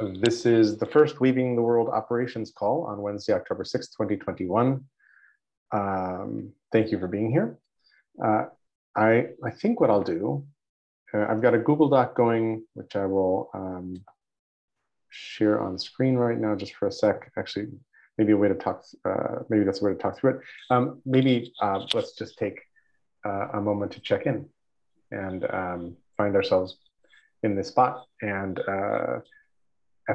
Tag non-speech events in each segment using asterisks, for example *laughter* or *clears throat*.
This is the first Weaving the World operations call on Wednesday, October 6, 2021. Um, thank you for being here. Uh, I, I think what I'll do, uh, I've got a Google Doc going, which I will um, share on screen right now just for a sec. Actually, maybe a way to talk, uh, maybe that's a way to talk through it. Um, maybe uh, let's just take uh, a moment to check in and um, find ourselves in this spot. And uh,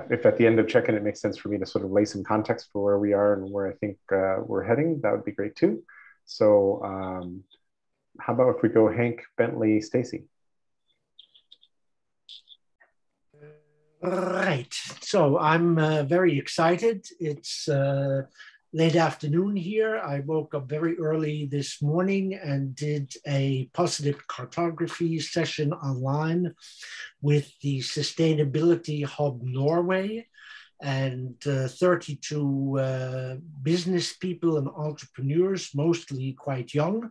if at the end of check-in it makes sense for me to sort of lay some context for where we are and where I think uh, we're heading, that would be great too. So um, how about if we go Hank, Bentley, Stacy? Right. So I'm uh, very excited. It's uh, late afternoon here. I woke up very early this morning and did a positive cartography session online with the Sustainability Hub Norway and uh, 32 uh, business people and entrepreneurs, mostly quite young.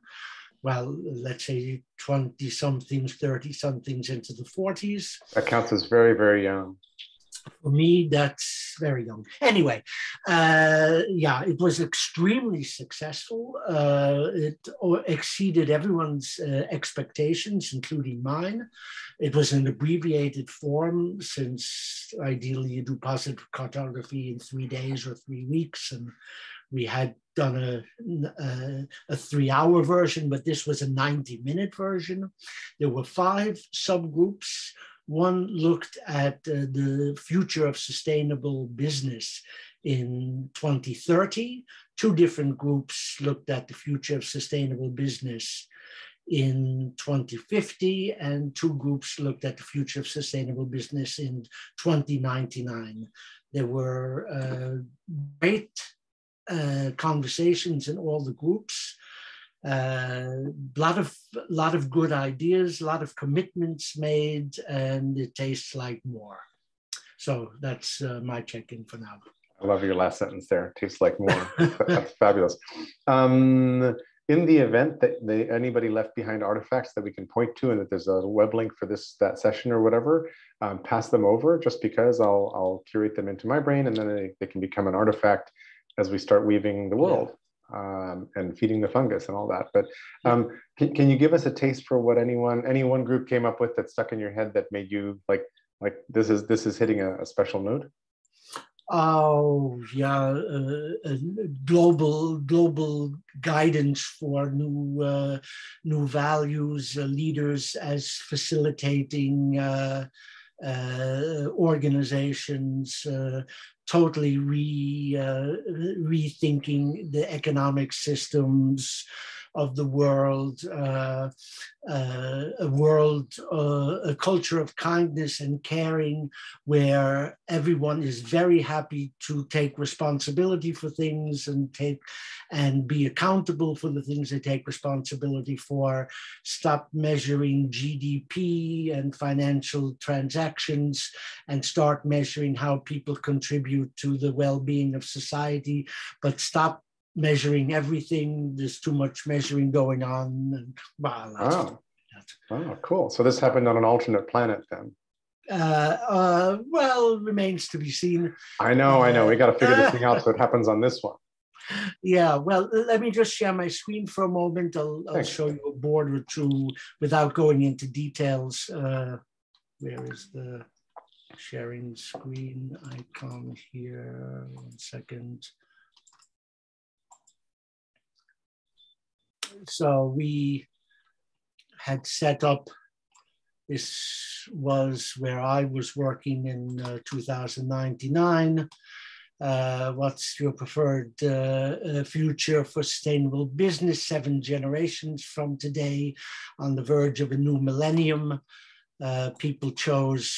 Well, let's say 20 somethings, 30 somethings into the 40s. That counts as very, very young for me, that's very young. Anyway, uh, yeah, it was extremely successful. Uh, it exceeded everyone's uh, expectations, including mine. It was an abbreviated form, since ideally you do positive cartography in three days or three weeks, and we had done a, a, a, three hour version, but this was a 90 minute version. There were five subgroups one looked at uh, the future of sustainable business in 2030. Two different groups looked at the future of sustainable business in 2050, and two groups looked at the future of sustainable business in 2099. There were uh, great uh, conversations in all the groups a uh, lot of lot of good ideas, a lot of commitments made, and it tastes like more. So that's uh, my check-in for now. I love your last sentence there. Tastes like more. *laughs* that's fabulous. Um, in the event that they, anybody left behind artifacts that we can point to, and that there's a web link for this that session or whatever, um, pass them over. Just because I'll I'll curate them into my brain, and then they, they can become an artifact as we start weaving the world. Um, and feeding the fungus and all that. But um, can, can you give us a taste for what anyone any one group came up with that stuck in your head that made you like like this is this is hitting a, a special note? Oh yeah, uh, global global guidance for new uh, new values, uh, leaders as facilitating uh, uh, organizations, uh, totally re, uh, rethinking the economic systems of the world, uh, uh, a world, uh, a culture of kindness and caring where everyone is very happy to take responsibility for things and take and be accountable for the things they take responsibility for. Stop measuring GDP and financial transactions and start measuring how people contribute to the well-being of society, but stop measuring everything. There's too much measuring going on. And, well, oh. oh, cool. So this happened on an alternate planet then. Uh, uh, well, remains to be seen. I know, I know. We got to figure this thing out so it *laughs* happens on this one. Yeah, well, let me just share my screen for a moment. I'll, I'll show you a board or two without going into details. Uh, where is the sharing screen icon here? One second. So we had set up, this was where I was working in uh, 2099. Uh, what's your preferred uh, uh, future for sustainable business? Seven generations from today on the verge of a new millennium. Uh, people chose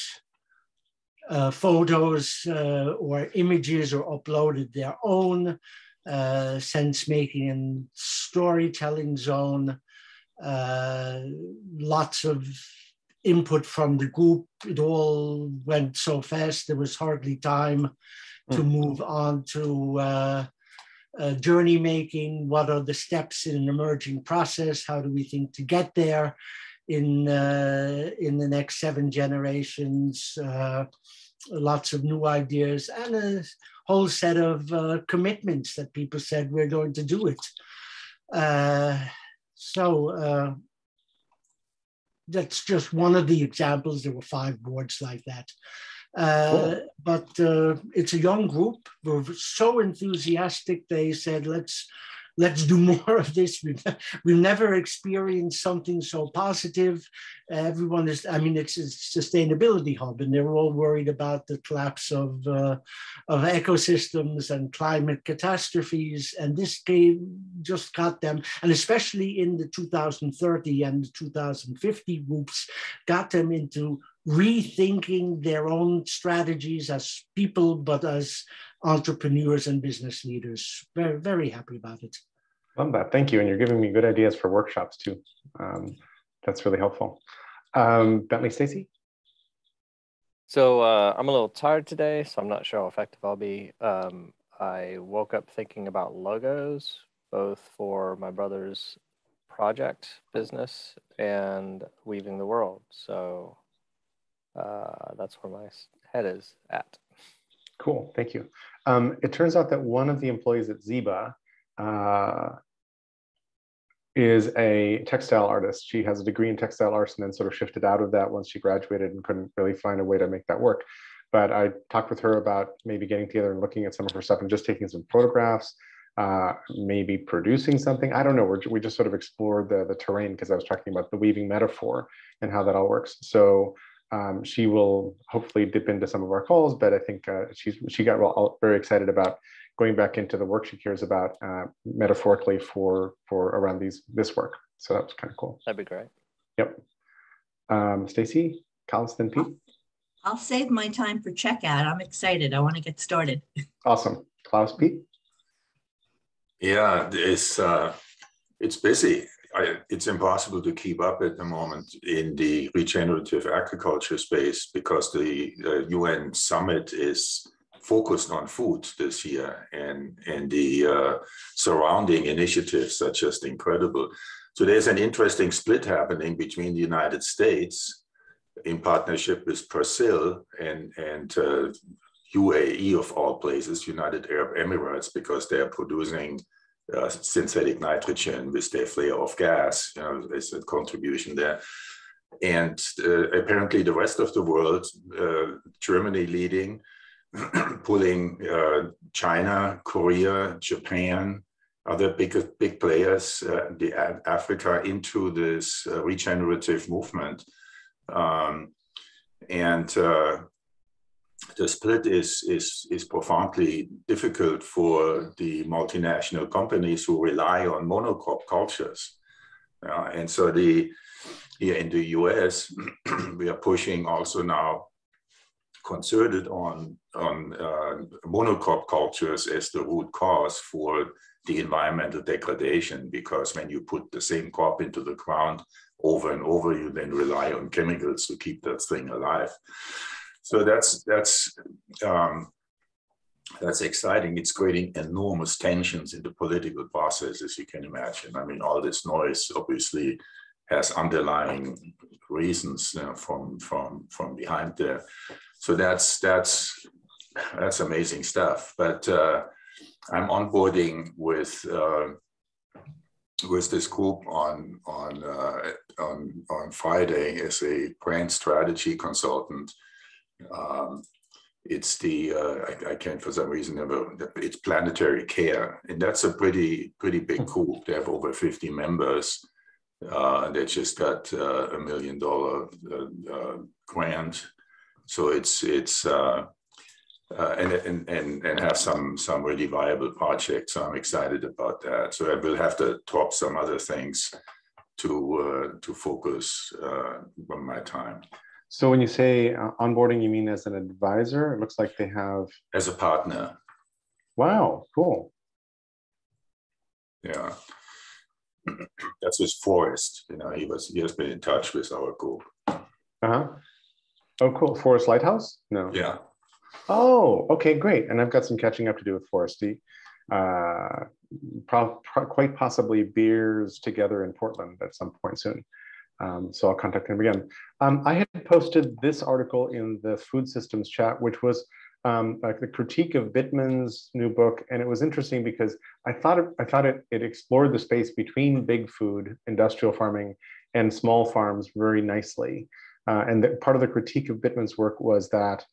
uh, photos or images or uploaded their own uh, sense making and storytelling zone. Uh, lots of input from the group. It all went so fast, there was hardly time to hmm. move on to uh, uh, journey making. What are the steps in an emerging process? How do we think to get there in, uh, in the next seven generations? Uh, lots of new ideas and a whole set of uh, commitments that people said we're going to do it. Uh, so uh, that's just one of the examples. There were five boards like that. Uh, cool. But uh, it's a young group. We're so enthusiastic. They said, let's let's do *laughs* more of this. We've, we've never experienced something so positive. Everyone is, I mean, it's a sustainability hub, and they're all worried about the collapse of, uh, of ecosystems and climate catastrophes. And this game just got them, and especially in the 2030 and 2050 groups, got them into rethinking their own strategies as people, but as entrepreneurs and business leaders. Very, very happy about it. Love that. Thank you. And you're giving me good ideas for workshops too. Um, that's really helpful. Um, Bentley Stacy? So uh, I'm a little tired today, so I'm not sure how effective I'll be. Um, I woke up thinking about logos, both for my brother's project business and weaving the world. So uh, that's where my head is at. Cool, thank you. Um, it turns out that one of the employees at Ziba uh, is a textile artist. She has a degree in textile arts and then sort of shifted out of that once she graduated and couldn't really find a way to make that work. But I talked with her about maybe getting together and looking at some of her stuff and just taking some photographs, uh, maybe producing something. I don't know. We're, we just sort of explored the, the terrain because I was talking about the weaving metaphor and how that all works. So um, she will hopefully dip into some of our calls, but I think uh, she's she got very excited about going back into the work she cares about uh, metaphorically for for around these this work. So that was kind of cool. That'd be great. Yep. Um, Stacy, Carlston, Pete. I'll save my time for checkout. I'm excited. I want to get started. Awesome, Klaus, Pete. Yeah, it's uh, it's busy. I, it's impossible to keep up at the moment in the regenerative agriculture space because the uh, UN summit is focused on food this year and, and the uh, surrounding initiatives are just incredible. So there's an interesting split happening between the United States in partnership with Brazil and, and uh, UAE of all places, United Arab Emirates, because they're producing uh, synthetic nitrogen with their flare of gas, you there's a contribution there. And uh, apparently the rest of the world, uh, Germany leading, *clears throat* pulling uh, China, Korea, Japan, other big big players, uh, the Africa into this uh, regenerative movement, um, and the split is is is profoundly difficult for the multinational companies who rely on monocrop cultures, and so the here in the U.S. *clears throat* we are pushing also now concerted on, on uh, monocrop cultures as the root cause for the environmental degradation, because when you put the same crop into the ground over and over, you then rely on chemicals to keep that thing alive. So that's that's um, that's exciting. It's creating enormous tensions in the political process, as you can imagine. I mean, all this noise obviously has underlying reasons from from from behind there so that's that's that's amazing stuff. But uh, I'm onboarding with uh, with this group on on uh, on on Friday as a brand strategy consultant. Um, it's the uh, I, I, can't for some reason never it's planetary care and that's a pretty pretty big hmm. group they have over 50 members uh, they just got uh, a million dollar uh, uh grant so it's it's uh, uh, and, and and and have some some really viable projects. So I'm excited about that. So I will have to top some other things to uh, to focus uh, on my time. So when you say uh, onboarding, you mean as an advisor? It looks like they have as a partner. Wow, cool. Yeah. *clears throat* That's his Forrest. You know, he was he has been in touch with our group. Uh-huh. Oh, cool. Forest Lighthouse? No. Yeah. Oh, okay, great. And I've got some catching up to do with Foresty. Uh, pro- pro- quite possibly beers together in Portland at some point soon. Um, so I'll contact him again. Um, I had posted this article in the food systems chat, which was um, like the critique of Bittman's new book, and it was interesting because I thought it, I thought it, it explored the space between big food, industrial farming, and small farms very nicely. Uh, and the, part of the critique of Bittman's work was that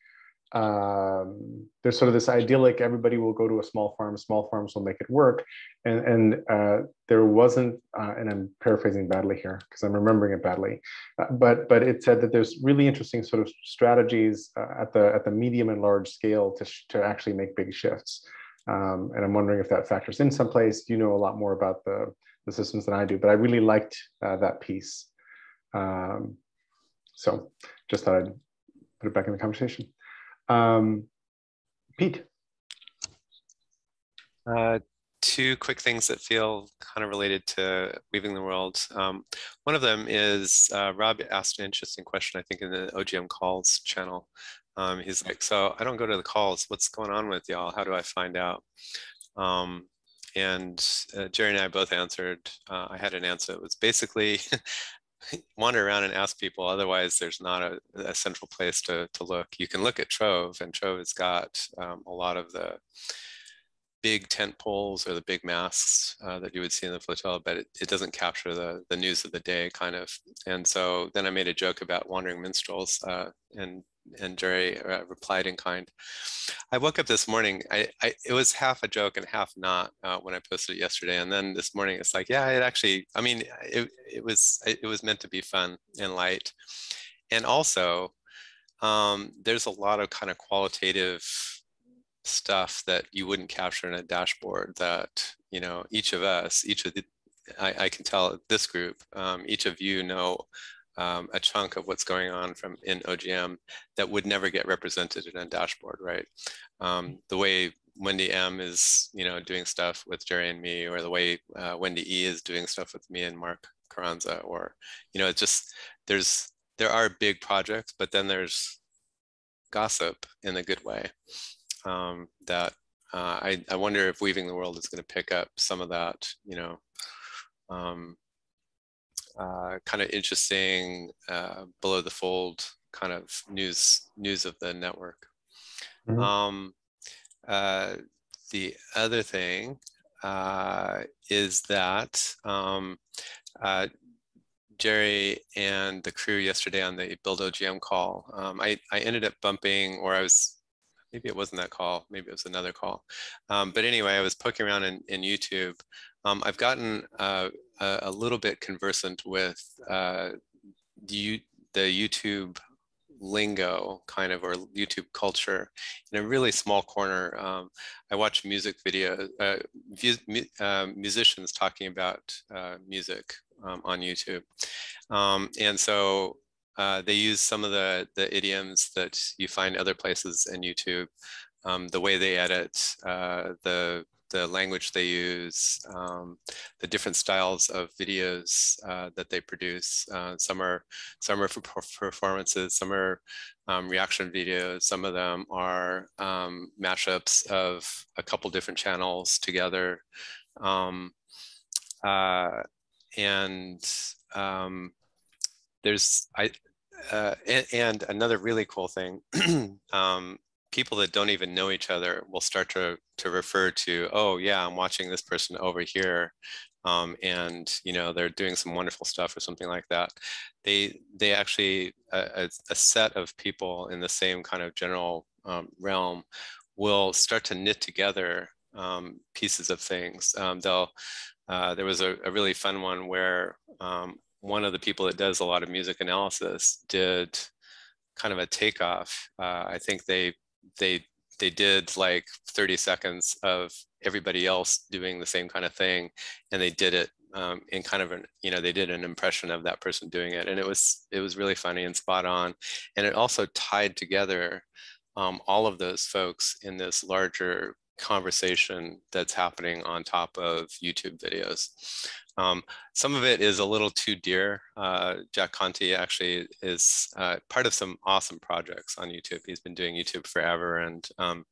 um, there's sort of this idyllic everybody will go to a small farm, small farms will make it work. And, and uh, there wasn't, uh, and I'm paraphrasing badly here because I'm remembering it badly, uh, but, but it said that there's really interesting sort of strategies uh, at, the, at the medium and large scale to, to actually make big shifts. Um, and I'm wondering if that factors in someplace. You know a lot more about the, the systems than I do, but I really liked uh, that piece. Um, so just thought I'd put it back in the conversation. Um, Pete. Uh, two quick things that feel kind of related to weaving the world. Um, one of them is uh, Rob asked an interesting question, I think, in the OGM calls channel. Um, he's like, so I don't go to the calls. What's going on with y'all? How do I find out? Um, and uh, Jerry and I both answered. Uh, I had an answer. It was basically *laughs* *laughs* wander around and ask people. Otherwise, there's not a, a, central place to, to look. You can look at Trove, and Trove has got um, a lot of the big tent poles or the big masks uh, that you would see in the flotilla, but it, it doesn't capture the, the news of the day, kind of. And so then I made a joke about wandering minstrels, uh, and and Jerry uh, replied in kind. I woke up this morning. I, I, it was half a joke and half not uh, when I posted it yesterday, and then this morning it's like, yeah, it actually. I mean, it, it was it was meant to be fun and light, and also um, there's a lot of kind of qualitative stuff that you wouldn't capture in a dashboard that you know each of us each of the i, I can tell this group um, each of you know um, a chunk of what's going on from in OGM that would never get represented in a dashboard, right? Um, the way Wendy M is, you know, doing stuff with Jerry and me, or the way uh, Wendy E is doing stuff with me and Mark Carranza, or, you know, it's just, there's, there are big projects, but then there's gossip in a good way um, that uh, I, I wonder if Weaving the World is going to pick up some of that, you know, um, uh, kind of interesting uh, below the fold kind of news news of the network. Mm-hmm. Um, uh, the other thing uh, is that um, uh, Jerry and the crew yesterday on the Build OGM call, um, I, I ended up bumping, or I was maybe it wasn't that call, maybe it was another call. Um, but anyway, I was poking around in, in YouTube. Um, I've gotten uh, a, little bit conversant with uh, the, the YouTube lingo kind of or YouTube culture in a really small corner. Um, I watch music videos, uh, uh, musicians talking about uh, music um, on YouTube. Um, and so uh, they use some of the, the idioms that you find other places in YouTube, um, the way they edit, uh, the, the language they use, um, the different styles of videos uh, that they produce. Uh, some are some are for performances, some are um, reaction videos. Some of them are um, mashups of a couple different channels together. Um, uh, and um, there's I uh, and, and, another really cool thing, *clears throat* um, people that don't even know each other will start to to refer to, oh yeah, I'm watching this person over here, um, and you know they're doing some wonderful stuff or something like that. They they actually a, a set of people in the same kind of general um, realm will start to knit together um, pieces of things. Um, they'll uh, there was a, a, really fun one where um, one of the people that does a lot of music analysis did kind of a takeoff. Uh, I think they they they did like 30 seconds of everybody else doing the same kind of thing, and they did it um, in kind of an you know they did an impression of that person doing it, and it was it was really funny and spot on, and it also tied together um, all of those folks in this larger conversation that's happening on top of YouTube videos. Um, some of it is a little too dear. Uh, Jack Conte actually is uh, part of some awesome projects on YouTube. He's been doing YouTube forever and um,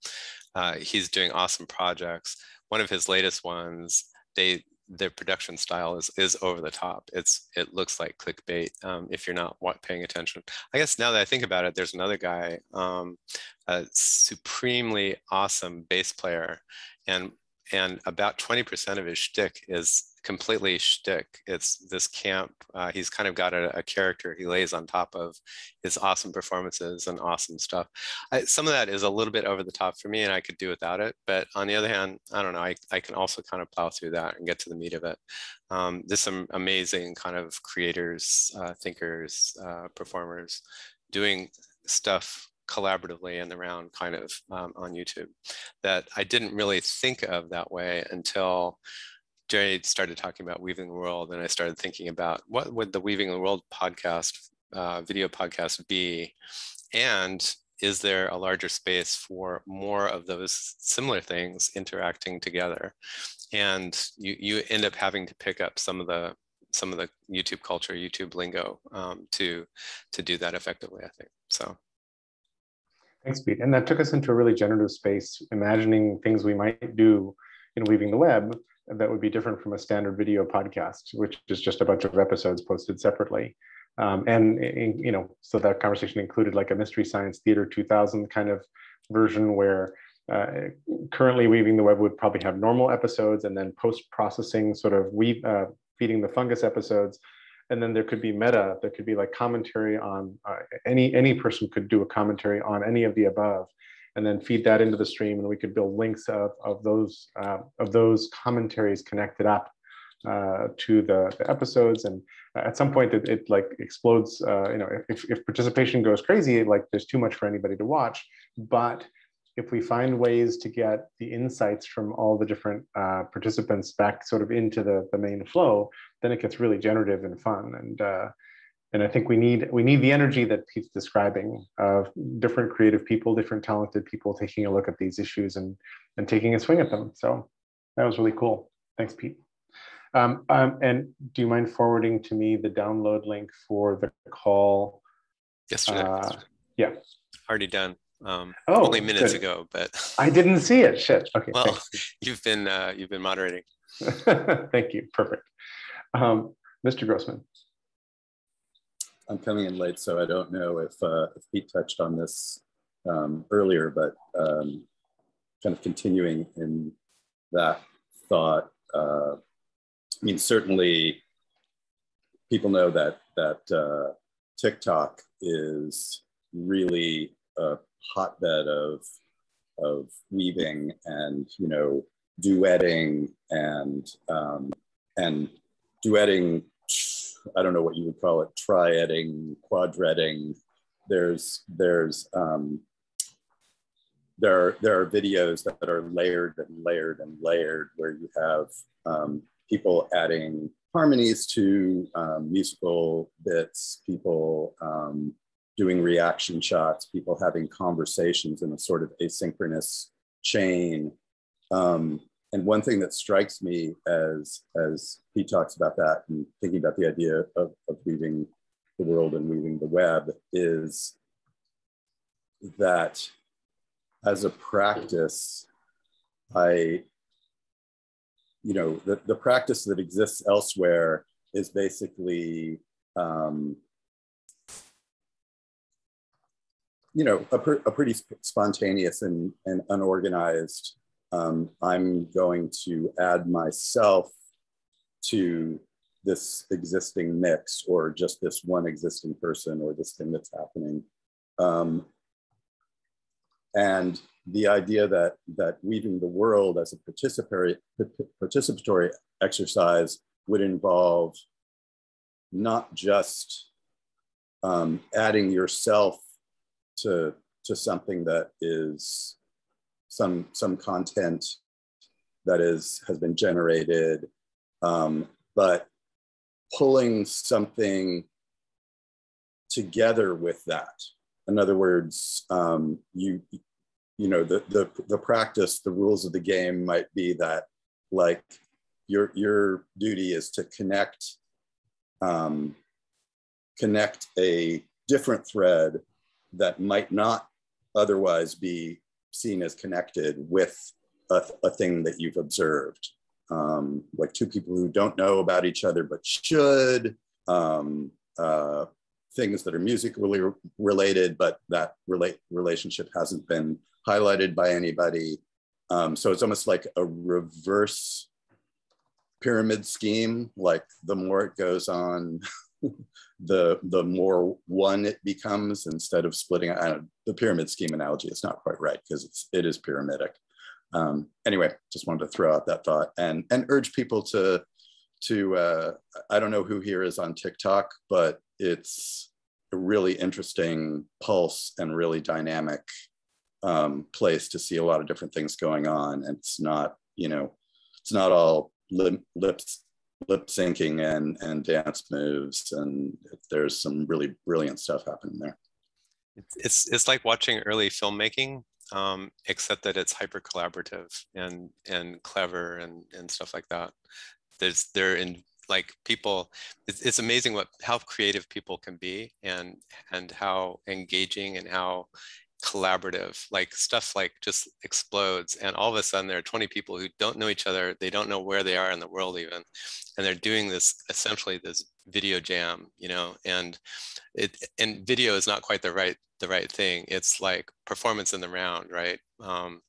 uh, he's doing awesome projects. One of his latest ones, they their production style is is over the top. It's it looks like clickbait um, if you're not paying attention. I guess now that I think about it, there's another guy, um, a supremely awesome bass player, and and about 20% of his shtick is completely shtick. It's this camp. Uh, he's kind of got a, a, character he lays on top of his awesome performances and awesome stuff. I, some of that is a little bit over the top for me, and I could do without it. But on the other hand, I don't know. I, I can also kind of plow through that and get to the meat of it. Um, there's some amazing kind of creators, uh, thinkers, uh, performers doing stuff collaboratively in the round kind of um, on YouTube that I didn't really think of that way until Jerry started talking about Weaving the World, and I started thinking about what would the Weaving the World podcast, uh, video podcast be, and is there a larger space for more of those similar things interacting together? And you you end up having to pick up some of the some of the YouTube culture, YouTube lingo um, to to do that effectively. I think so. Thanks, Pete. And that took us into a really generative space, imagining things we might do in Weaving the Web that would be different from a standard video podcast, which is just a bunch of episodes posted separately. Um, and you know, so that conversation included like a Mystery Science Theater 2000 kind of version where uh, currently Weaving the Web would probably have normal episodes and then post-processing sort of weave, uh, feeding the fungus episodes. And then there could be meta, there could be like commentary on uh, any, any person could do a commentary on any of the above and then feed that into the stream and we could build links of, of those uh, of those commentaries connected up uh, to the, the, episodes. And at some point it, it like explodes uh, you know if, if participation goes crazy like there's too much for anybody to watch. But if we find ways to get the insights from all the different uh, participants back sort of into the, the main flow then it gets really generative and fun. And uh, and I think we need we need the energy that Pete's describing of different creative people, different talented people taking a look at these issues and and taking a swing at them. So that was really cool. Thanks, Pete. Um, um, and do you mind forwarding to me the download link for the call? Yesterday. Uh, yeah. Already done. Um, oh, only minutes good. ago, but I didn't see it. Shit. Okay. Well, thanks. *laughs* you've been uh, you've been moderating. *laughs* Thank you. Perfect. Um, Mr. Grossman. I'm coming in late, so I don't know if, uh, if Pete touched on this um, earlier, but um, kind of continuing in that thought. Uh, I mean, certainly people know that that uh, TikTok is really a hotbed of of weaving and you know duetting and um, and duetting I don't know what you would call it, triading, quadretting. There's there's um, there are there are videos that are layered and layered and layered where you have um, people adding harmonies to um, musical bits, people um, doing reaction shots, people having conversations in a sort of asynchronous chain. Um, and one thing that strikes me as as he talks about that and thinking about the idea of, of weaving the world and weaving the web is that as a practice i you know the, the practice that exists elsewhere is basically um, you know a, a pretty spontaneous and, and unorganized um, I'm going to add myself to this existing mix or just this one existing person or this thing that's happening. Um, and the idea that, that weaving the world as a participatory, participatory exercise would involve not just um, adding yourself to, to something that is some some content that is has been generated, um, but pulling something together with that. In other words, um, you you know the, the the practice, the rules of the game might be that like your your duty is to connect um, connect a different thread that might not otherwise be seen as connected with a, a thing that you've observed. um, like two people who don't know about each other but should, um, uh, things that are musically related, but that relate relationship hasn't been highlighted by anybody. Um, so it's almost like a reverse pyramid scheme. Like the more it goes on, the the more one it becomes instead of splitting. I the pyramid scheme analogy is not quite right because it's it is pyramidic. Um, anyway, just wanted to throw out that thought and and urge people to to uh, I don't know who here is on TikTok, but it's a really interesting pulse and really dynamic um, place to see a lot of different things going on. And it's not, you know, it's not all lip, lips, lip syncing and, and dance moves. And there's some really brilliant stuff happening there. It's, it's like watching early filmmaking, um, except that it's hyper collaborative and, and clever and, and stuff like that. There's, they're in like people it's, it's amazing what how creative people can be and and how engaging and how collaborative like stuff like just explodes and all of a sudden there are 20 people who don't know each other they don't know where they are in the world even and they're doing this essentially this video jam you know and it and video is not quite the right the right thing it's like performance in the round right um,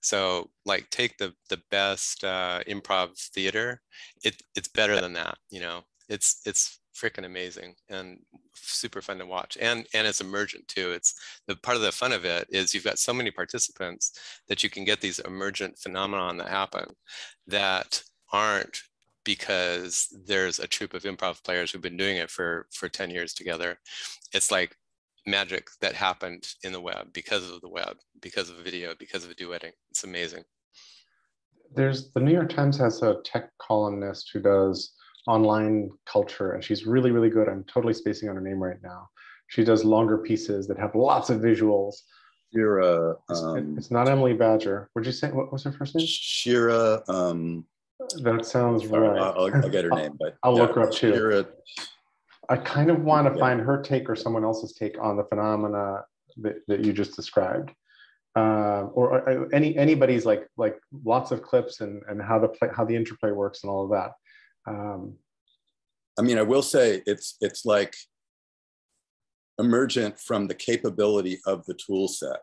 so like take the the best uh, improv theater, it it's better than that. You know, it's it's freaking amazing and super fun to watch and and it's emergent too it's the part of the fun of it is you've got so many participants that you can get these emergent phenomenon that happen that aren't because there's a troop of improv players who've been doing it for for 10 years together it's like magic that happened in the web because of the web, because of video, because of a duetting. It's amazing. There's the New York Times has a tech columnist who does online culture, and she's really, really good. I'm totally spacing on her name right now. She does longer pieces that have lots of visuals. Shira. Um, it's, it's, not Emily Badger. Would you say what was her first name? Shira. Um, that sounds right. I'll, I'll, get her *laughs* name, but I'll yeah, look her up too. Shira I kind of want to yeah. find her take or someone else's take on the phenomena that, that you just described. Uh, or, or, any anybody's like like lots of clips and and how the play how the interplay works and all of that. Um, I mean, I will say it's it's like emergent from the capability of the tool set,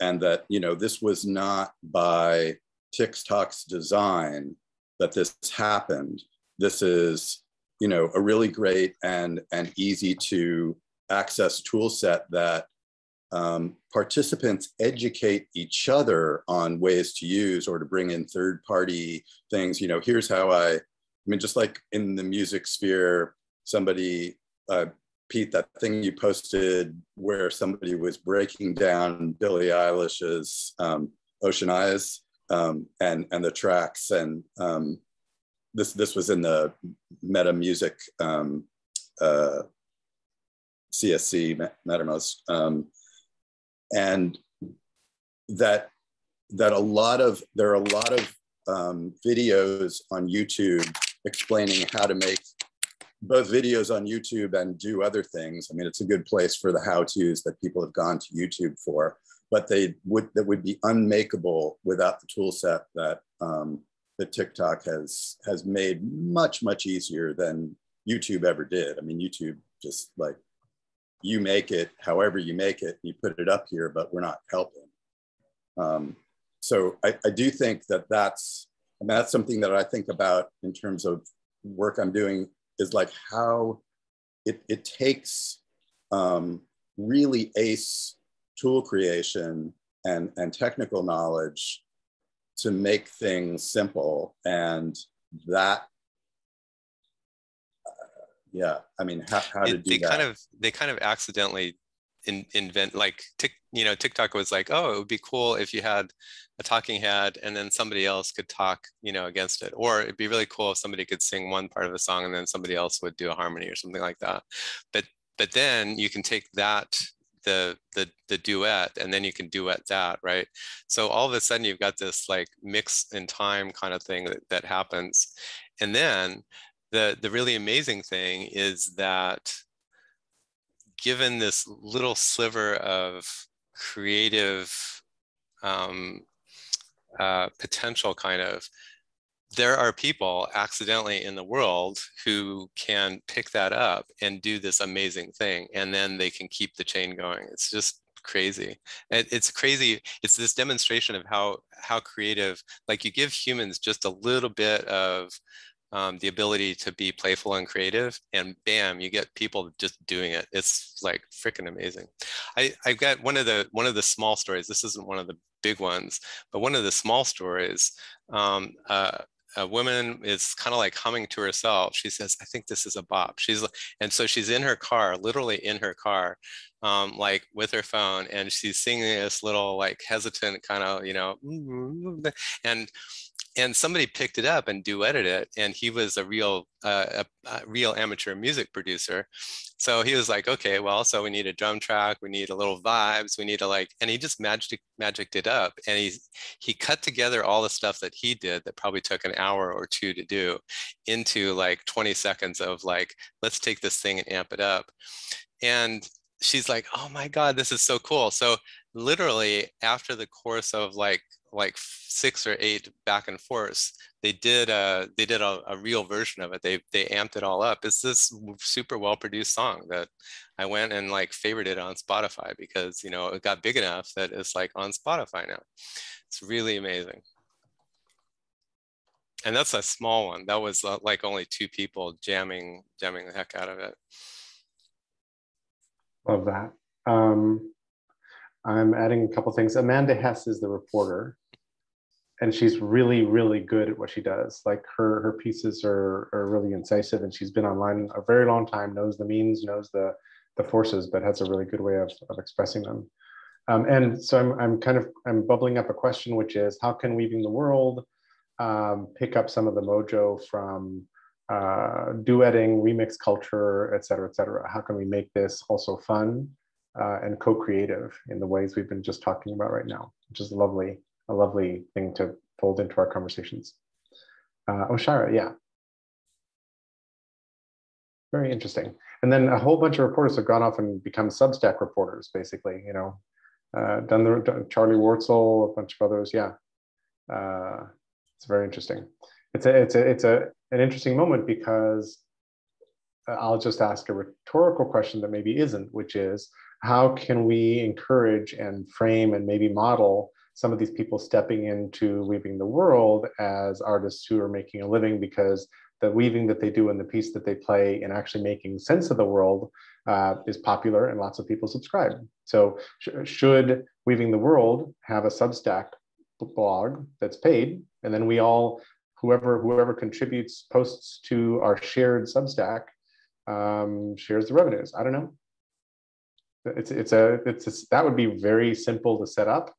and that you know this was not by TikTok's design that this happened. This is you know, a really great and, and easy to access tool set that um, participants educate each other on ways to use or to bring in third party things. You know, here's how I, I mean, just like in the music sphere, somebody, uh, Pete, that thing you posted where somebody was breaking down Billie Eilish's um, Ocean Eyes um, and, and the tracks. And um, this this was in the Meta Music um, uh, CSC Mattermost, um, and that that a lot of there are a lot of um, videos on YouTube explaining how to make both videos on YouTube and do other things. I mean, it's a good place for the how-tos that people have gone to YouTube for, but they would that would be unmakeable without the tool set that um, that TikTok has has made much much easier than YouTube ever did. I mean, YouTube just like you make it however you make it, you put it up here, but we're not helping. Um, so I, I do think that that's Mean, that's something that I think about in terms of work I'm doing is like how it, it takes um, really ace tool creation and, and technical knowledge to make things simple and that uh, yeah i mean how, how to do they that. kind of they kind of accidentally in, invent like tick you know tiktok was like oh it would be cool if you had a talking head and then somebody else could talk you know against it. Or it'd be really cool if somebody could sing one part of a song and then somebody else would do a harmony or something like that. But but then you can take that the the the duet and then you can duet that right? So all of a sudden you've got this like mix in time kind of thing that, that happens. And then the the really amazing thing is that given this little sliver of creative um, uh, potential kind of there are people accidentally in the world who can pick that up and do this amazing thing and then they can keep the chain going. It's just crazy. It, it's crazy. It's this demonstration of how how creative like you give humans just a little bit of um, the ability to be playful and creative and bam you get people just doing it it's like freaking amazing i i've got one of the one of the small stories this isn't one of the big ones but one of the small stories um, uh, a woman is kind of like humming to herself. She says, I think this is a bop. She's and so she's in her car, literally in her car, um, like with her phone, and she's singing this little like hesitant kind of, you know, and and somebody picked it up and duetted it and he was a real uh, a, a, real amateur music producer. So he was like okay well so we need a drum track we need a little vibes we need a like and he just magic magicked it up and he he cut together all the stuff that he did that probably took an hour or two to do into like 20 seconds of like let's take this thing and amp it up. And she's like oh my god this is so cool. So literally after the course of like like six or eight back and forth they did a they did a, a, real version of it. They they amped it all up. It's this super well produced song that i went and like favored it on spotify because you know it got big enough that it's like on spotify now. It's really amazing. And that's a small one. That was uh, like only two people jamming jamming the heck out of it. Love that. Um I'm adding a couple things. Amanda Hess is the reporter and she's really really good at what she does. Like her her pieces are are really incisive and she's been online a very long time knows the means knows the the forces but has a really good way of, of expressing them. Um, and so I'm, I'm kind of i'm bubbling up a question which is how can weaving the world um, pick up some of the mojo from uh, duetting remix culture et cetera et cetera? How can we make this also fun uh, and co-creative in the ways we've been just talking about right now which is lovely a lovely thing to fold into our conversations. Uh, Oshara, yeah. Very interesting. And then a whole bunch of reporters have gone off and become Substack reporters, basically, you know, uh, done the Charlie Warzel, a bunch of others. Yeah. Uh, it's very interesting. It's a, it's a, it's a, an interesting moment because I'll just ask a rhetorical question that maybe isn't, which is how can we encourage and frame and maybe model some of these people stepping into weaving the world as artists who are making a living because the weaving that they do and the piece that they play in actually making sense of the world uh, is popular and lots of people subscribe. So sh should Weaving the World have a Substack blog that's paid, and then we all, whoever whoever contributes posts to our shared Substack, um, shares the revenues. I don't know. It's it's a it's a, that would be very simple to set up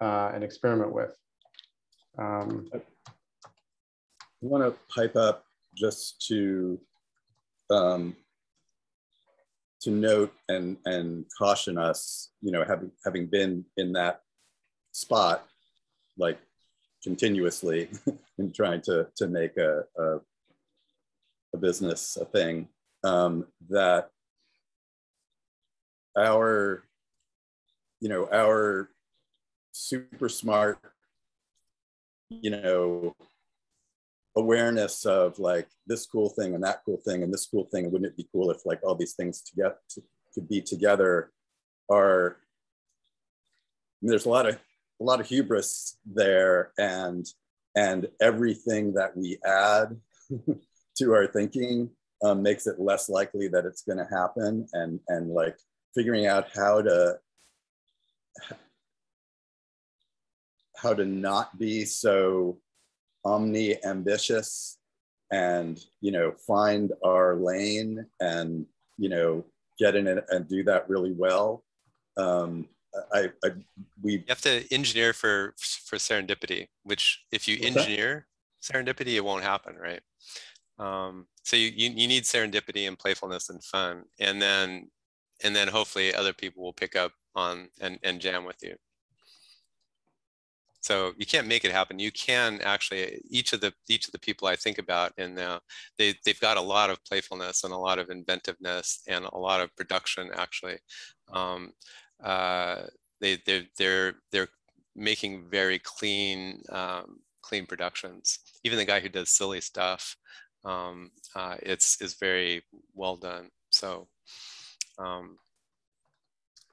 uh, and experiment with. Um, I want to pipe up just to um, to note and and caution us, you know, having having been in that spot, like continuously *laughs* in trying to to make a a, a business a thing, um, that our you know our super smart, you know, awareness of like this cool thing and that cool thing and this cool thing. wouldn't it be cool if like all these things to get to, could be together are, I mean, there's a lot of, a lot of hubris there and, and everything that we add *laughs* to our thinking um, makes it less likely that it's going to happen and, and like figuring out how to how to not be so omni ambitious and you know find our lane and you know get in it and do that really well. Um, I, I we you have to engineer for for serendipity which if you engineer serendipity it won't happen right? Um, so you, you you need serendipity and playfulness and fun. And then and then hopefully other people will pick up on and, and jam with you so you can't make it happen you can actually each of the each of the people i think about and they they've got a lot of playfulness and a lot of inventiveness and a lot of production actually um, uh, they they're they're they're making very clean um, clean productions. Even the guy who does silly stuff, um, uh, it's is very well done. So, um,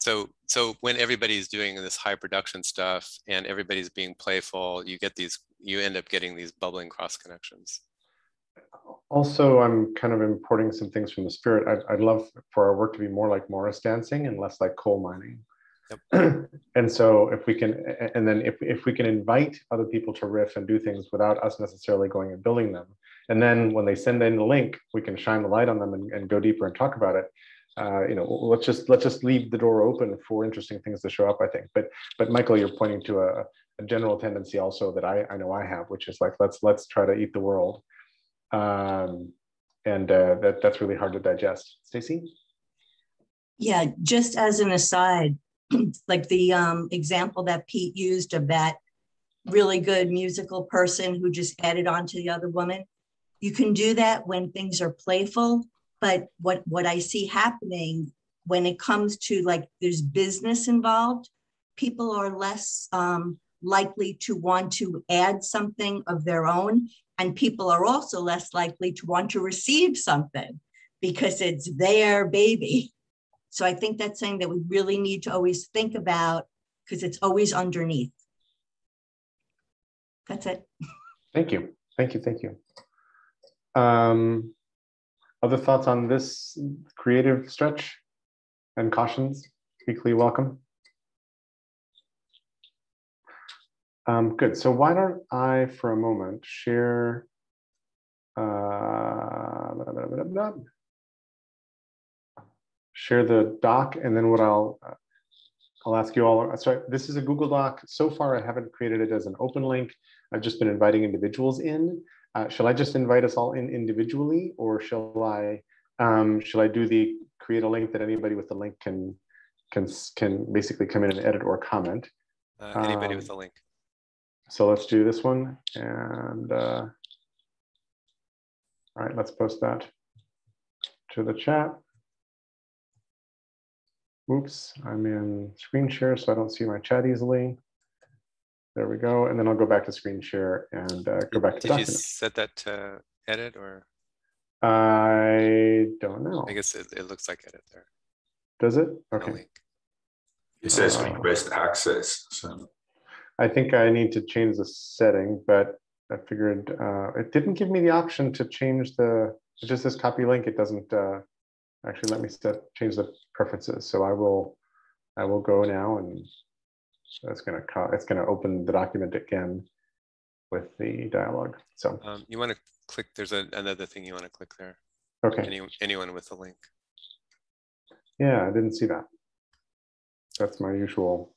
so so when everybody's doing this high production stuff and everybody's being playful, you get these, you end up getting these bubbling cross connections. Also, I'm kind of importing some things from the spirit. I'd, I'd love for our work to be more like Morris dancing and less like coal mining. Yep. *clears throat* and so if we can, and then if, if we can invite other people to riff and do things without us necessarily going and building them, and then when they send in the link, we can shine the light on them and, and go deeper and talk about it. Uh, you know, let's just let's just leave the door open for interesting things to show up. I think, but but Michael, you're pointing to a, a general tendency also that I I know I have, which is like let's let's try to eat the world, um, and uh, that that's really hard to digest. Stacy. Yeah, just as an aside, *clears throat* like the um, example that Pete used of that really good musical person who just added on to the other woman. You can do that when things are playful, but what what I see happening when it comes to like there's business involved, people are less um, likely to want to add something of their own, and people are also less likely to want to receive something because it's their baby. So I think that's something that we really need to always think about because it's always underneath. That's it. Thank you. Thank you. Thank you. Um, other thoughts on this creative stretch and cautions? Equally welcome. Um, good. So why don't I, for a moment, share uh, blah, blah, blah, share the doc, and then what I'll I'll ask you all. So this is a Google Doc. So far, I haven't created it as an open link. I've just been inviting individuals in. Uh, shall I just invite us all in individually, or shall I um, shall I do the create a link that anybody with the link can can can basically come in and edit or comment? Uh, anybody um, with a link. So let's do this one, and uh, all right, let's post that to the chat. Oops, I'm in screen share, so I don't see my chat easily. There we go. And then I'll go back to screen share and uh, go back to Did document. you set that to edit or? I don't know. I guess it, it looks like edit there. Does it? Okay. It says uh, request access. So I think I need to change the setting, but I figured uh, it didn't give me the option to change the, it just this copy link. It doesn't uh, actually let me set, change the preferences. So I will, I will go now and so it's going to it's going to open the document again with the dialogue. So um, you want to click. There's a, another thing you want to click there. Okay. Any, anyone with a link. Yeah, I didn't see that. That's my usual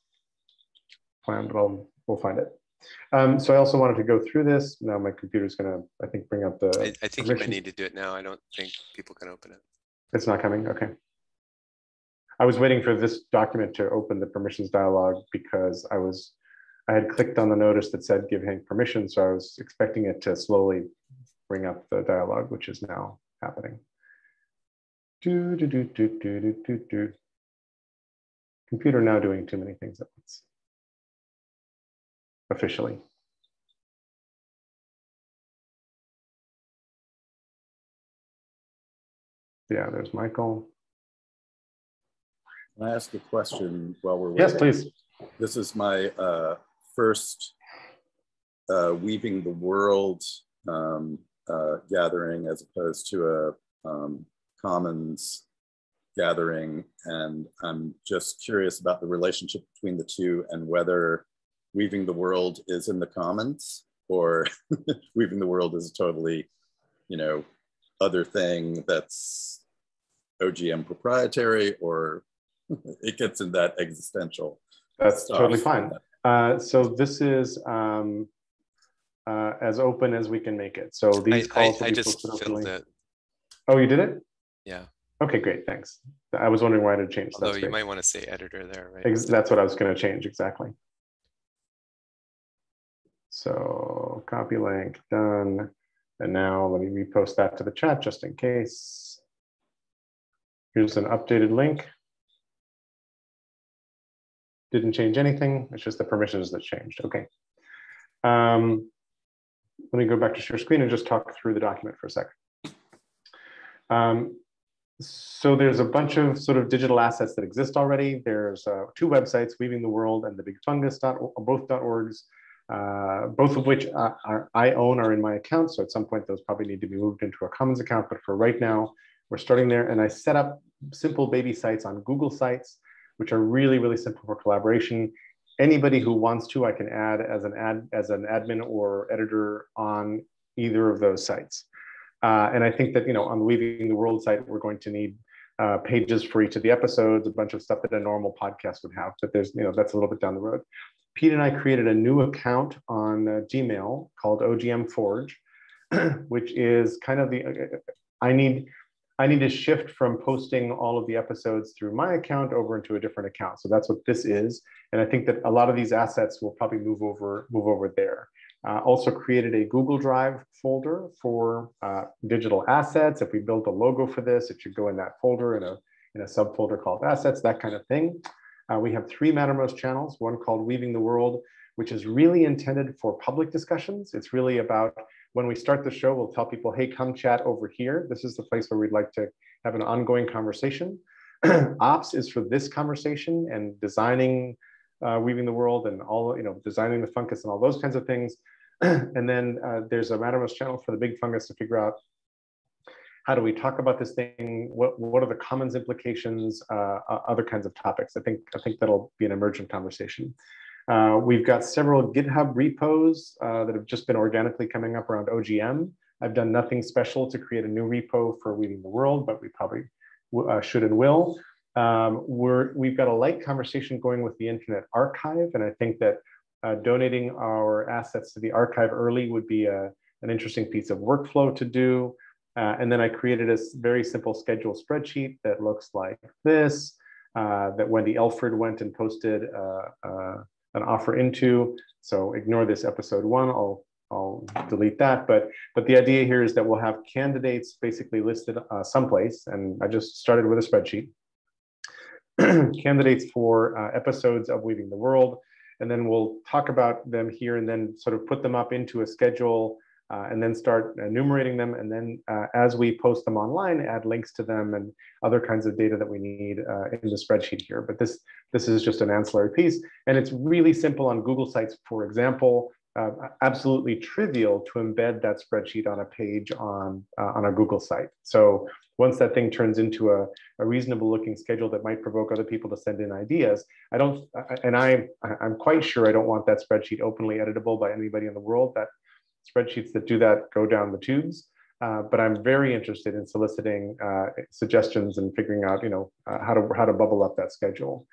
plan, but I'll we'll find it. Um, so I also wanted to go through this. Now my computer's going to, I think, bring up the. I, I think you might need to do it now. I don't think people can open it. It's not coming. Okay. I was waiting for this document to open the permissions dialog because I was, I had clicked on the notice that said give Hank permission. So I was expecting it to slowly bring up the dialog, which is now happening. Do, do, do, do, do, do, do, do. Computer now doing too many things at once. Officially. Yeah, there's Michael. Can I ask a question while we're waiting? Yes, please. This is my uh, first uh, Weaving the World um, uh, gathering as opposed to a um, Commons gathering. And I'm just curious about the relationship between the two and whether Weaving the World is in the Commons or *laughs* Weaving the World is a totally, you know, other thing that's OGM proprietary or *laughs* it gets in that existential. That's stuff. totally fine. Uh, so this is um, uh, as open as we can make it. So these I, calls I, I just filled it. Oh, you did it? Yeah. Okay, great. Thanks. I was wondering why it changed. Although you might want to say editor there, right? Ex that's what I was going to change exactly. So copy link done. And now let me repost that to the chat just in case. Here's an updated link didn't change anything. It's just the permissions that changed. Okay. Um, let me go back to share screen and just talk through the document for a second. Um, so there's a bunch of sort of digital assets that exist already. There's uh, two websites, Weaving the World and the Big Fungus, both .orgs, uh, both of which I, I own are in my account. So at some point, those probably need to be moved into a Commons account. But for right now, we're starting there. And I set up simple baby sites on Google Sites, which are really, really simple for collaboration. Anybody who wants to, I can add as an ad as an admin or editor on either of those sites. Uh, and I think that, you know, on the Weaving the World site, we're going to need uh, pages for each of the episodes, a bunch of stuff that a normal podcast would have, but there's, you know, that's a little bit down the road. Pete and I created a new account on uh, Gmail called OGM Forge, *clears throat* which is kind of the, I need, I need to shift from posting all of the episodes through my account over into a different account. So that's what this is. And I think that a lot of these assets will probably move over, move over there. Uh, also created a Google Drive folder for uh, digital assets. If we built a logo for this, it should go in that folder in a, in a subfolder called assets, that kind of thing. Uh, we have three Mattermost channels, one called Weaving the World, which is really intended for public discussions. It's really about when we start the show, we'll tell people, hey, come chat over here. This is the place where we'd like to have an ongoing conversation. *clears throat* Ops is for this conversation and designing uh, weaving the world and all, you know, designing the fungus and all those kinds of things. *clears throat* and then uh, there's a Mattermost channel for the big fungus to figure out how do we talk about this thing? What, what are the commons implications? Uh, other kinds of topics. I think I think that'll be an emergent conversation. Uh, we've got several GitHub repos uh, that have just been organically coming up around OGM. I've done nothing special to create a new repo for Weaving the World, but we probably uh, should and will. Um, we're, we've got a light conversation going with the Internet Archive, and I think that uh, donating our assets to the archive early would be a, an interesting piece of workflow to do. Uh, and then I created a very simple schedule spreadsheet that looks like this, uh, that Wendy Elford went and posted an offer into. So ignore this episode one, I'll, I'll delete that. But, but the idea here is that we'll have candidates basically listed uh, someplace, and I just started with a spreadsheet. *clears throat* candidates for episodes of Weaving the World, and then we'll talk about them here and then sort of put them up into a schedule uh, and then start enumerating them. And then uh, as we post them online, add links to them and other kinds of data that we need uh, in the spreadsheet here. But this, this is just an ancillary piece. And it's really simple on Google Sites, for example, uh, absolutely trivial to embed that spreadsheet on a page on, uh, on a Google site. So once that thing turns into a, a reasonable looking schedule that might provoke other people to send in ideas, I don't, and I, I'm quite sure I don't want that spreadsheet openly editable by anybody in the world. That spreadsheets that do that go down the tubes. Uh, but I'm very interested in soliciting uh, suggestions and figuring out, you know, uh, how to how to bubble up that schedule.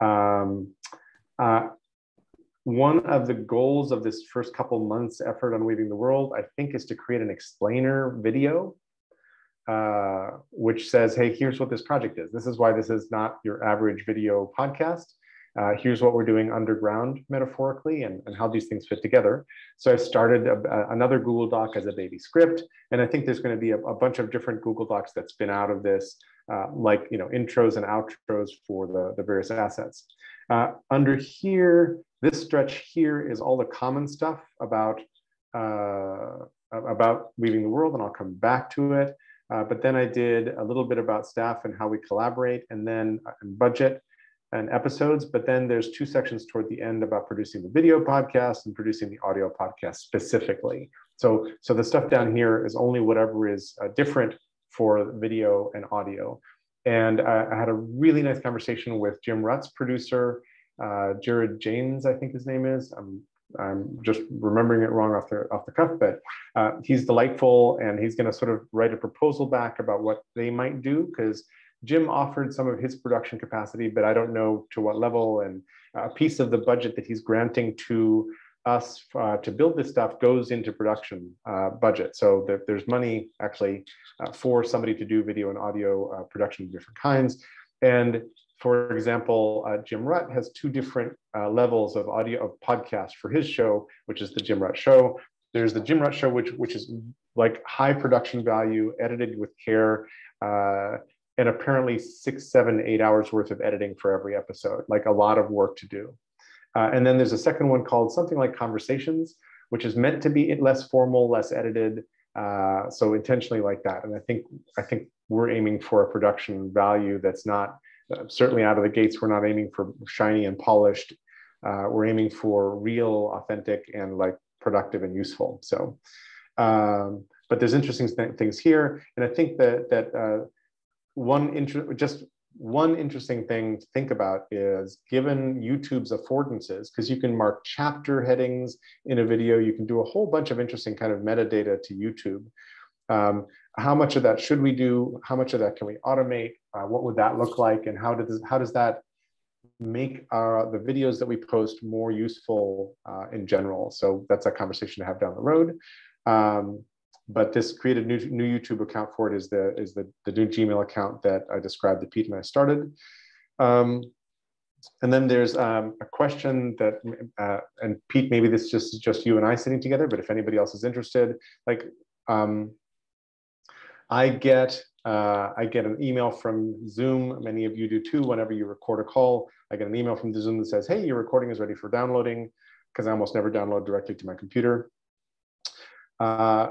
Um, uh, one of the goals of this first couple months effort on Weaving the World, I think, is to create an explainer video uh, which says, hey, here's what this project is. This is why this is not your average video podcast. Uh, here's what we're doing underground metaphorically and, and how these things fit together. So I started a, a, another Google Doc as a baby script. And I think there's going to be a, a bunch of different Google Docs that spin out of this, uh, like you know intros and outros for the, the various assets. Uh, under here, this stretch here is all the common stuff about, uh, about weaving the world, and I'll come back to it. Uh, but then I did a little bit about staff and how we collaborate and then uh, budget and episodes. But then there's two sections toward the end about producing the video podcast and producing the audio podcast specifically. So, so the stuff down here is only whatever is uh, different for video and audio. And uh, I had a really nice conversation with Jim Rutt's producer, uh, Jared James, I think his name is. I'm I'm just remembering it wrong off the off the cuff, but uh, he's delightful, and he's going to sort of write a proposal back about what they might do because Jim offered some of his production capacity, but I don't know to what level. And a piece of the budget that he's granting to us uh, to build this stuff goes into production uh, budget. So there, there's money actually uh, for somebody to do video and audio uh, production of different kinds. And for example, uh, Jim Rutt has two different uh, levels of audio of podcast for his show, which is the Jim Rutt Show. There's the Jim Rutt Show, which which is like high production value, edited with care, and apparently six, seven, eight hours worth of editing for every episode, like a lot of work to do. Uh, and then there's a second one called something like Conversations, which is meant to be less formal, less edited. Uh, so intentionally like that. And I think I think we're aiming for a production value that's not uh, certainly out of the gates. We're not aiming for shiny and polished. Uh, we're aiming for real, authentic, and like productive and useful. So, um, but there's interesting th things here, and I think that that uh, one inter- just one interesting thing to think about is given YouTube's affordances, because you can mark chapter headings in a video, you can do a whole bunch of interesting kind of metadata to YouTube. Um, how much of that should we do? How much of that can we automate? Uh, what would that look like? And how does how does that make our, the videos that we post more useful uh, in general? So that's a conversation to have down the road. Um, but this created new, new YouTube account for it is the is the, the new Gmail account that I described that Pete and I started. Um, and then there's um, a question that, uh, and Pete, maybe this is just just you and I sitting together, but if anybody else is interested, like um, I get uh, I get an email from Zoom. Many of you do too. Whenever you record a call, I get an email from the Zoom that says, "Hey, your recording is ready for downloading," because I almost never download directly to my computer uh,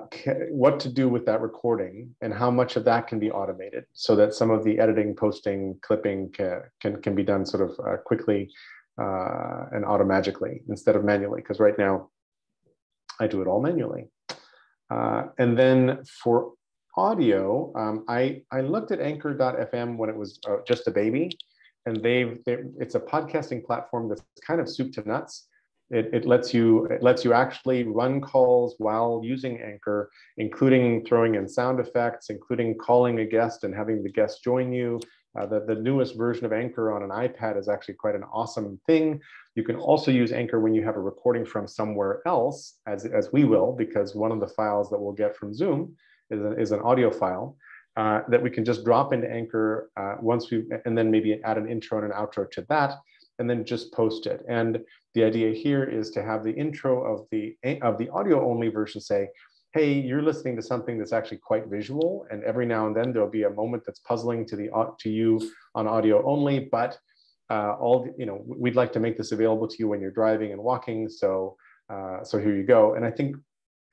what to do with that recording and how much of that can be automated so that some of the editing, posting, clipping can, can, can be done sort of uh, quickly uh, and automagically instead of manually. Because right now I do it all manually. Uh, and then for audio, um, I, I looked at anchor.fm when it was uh, just a baby and they've, it's a podcasting platform that's kind of soup to nuts it, it lets you it lets you actually run calls while using Anchor, including throwing in sound effects, including calling a guest and having the guest join you. Uh, the, the newest version of Anchor on an iPad is actually quite an awesome thing. You can also use Anchor when you have a recording from somewhere else, as, as we will, because one of the files that we'll get from Zoom is, a, is an audio file. Uh, that we can just drop into Anchor uh, once we, and then maybe add an intro and an outro to that, and then just post it. And the idea here is to have the intro of the, of the audio only version say, hey, you're listening to something that's actually quite visual. And every now and then there'll be a moment that's puzzling to, the, to you on audio only, but uh, all, you know, we'd like to make this available to you when you're driving and walking. So, uh, so here you go. And I think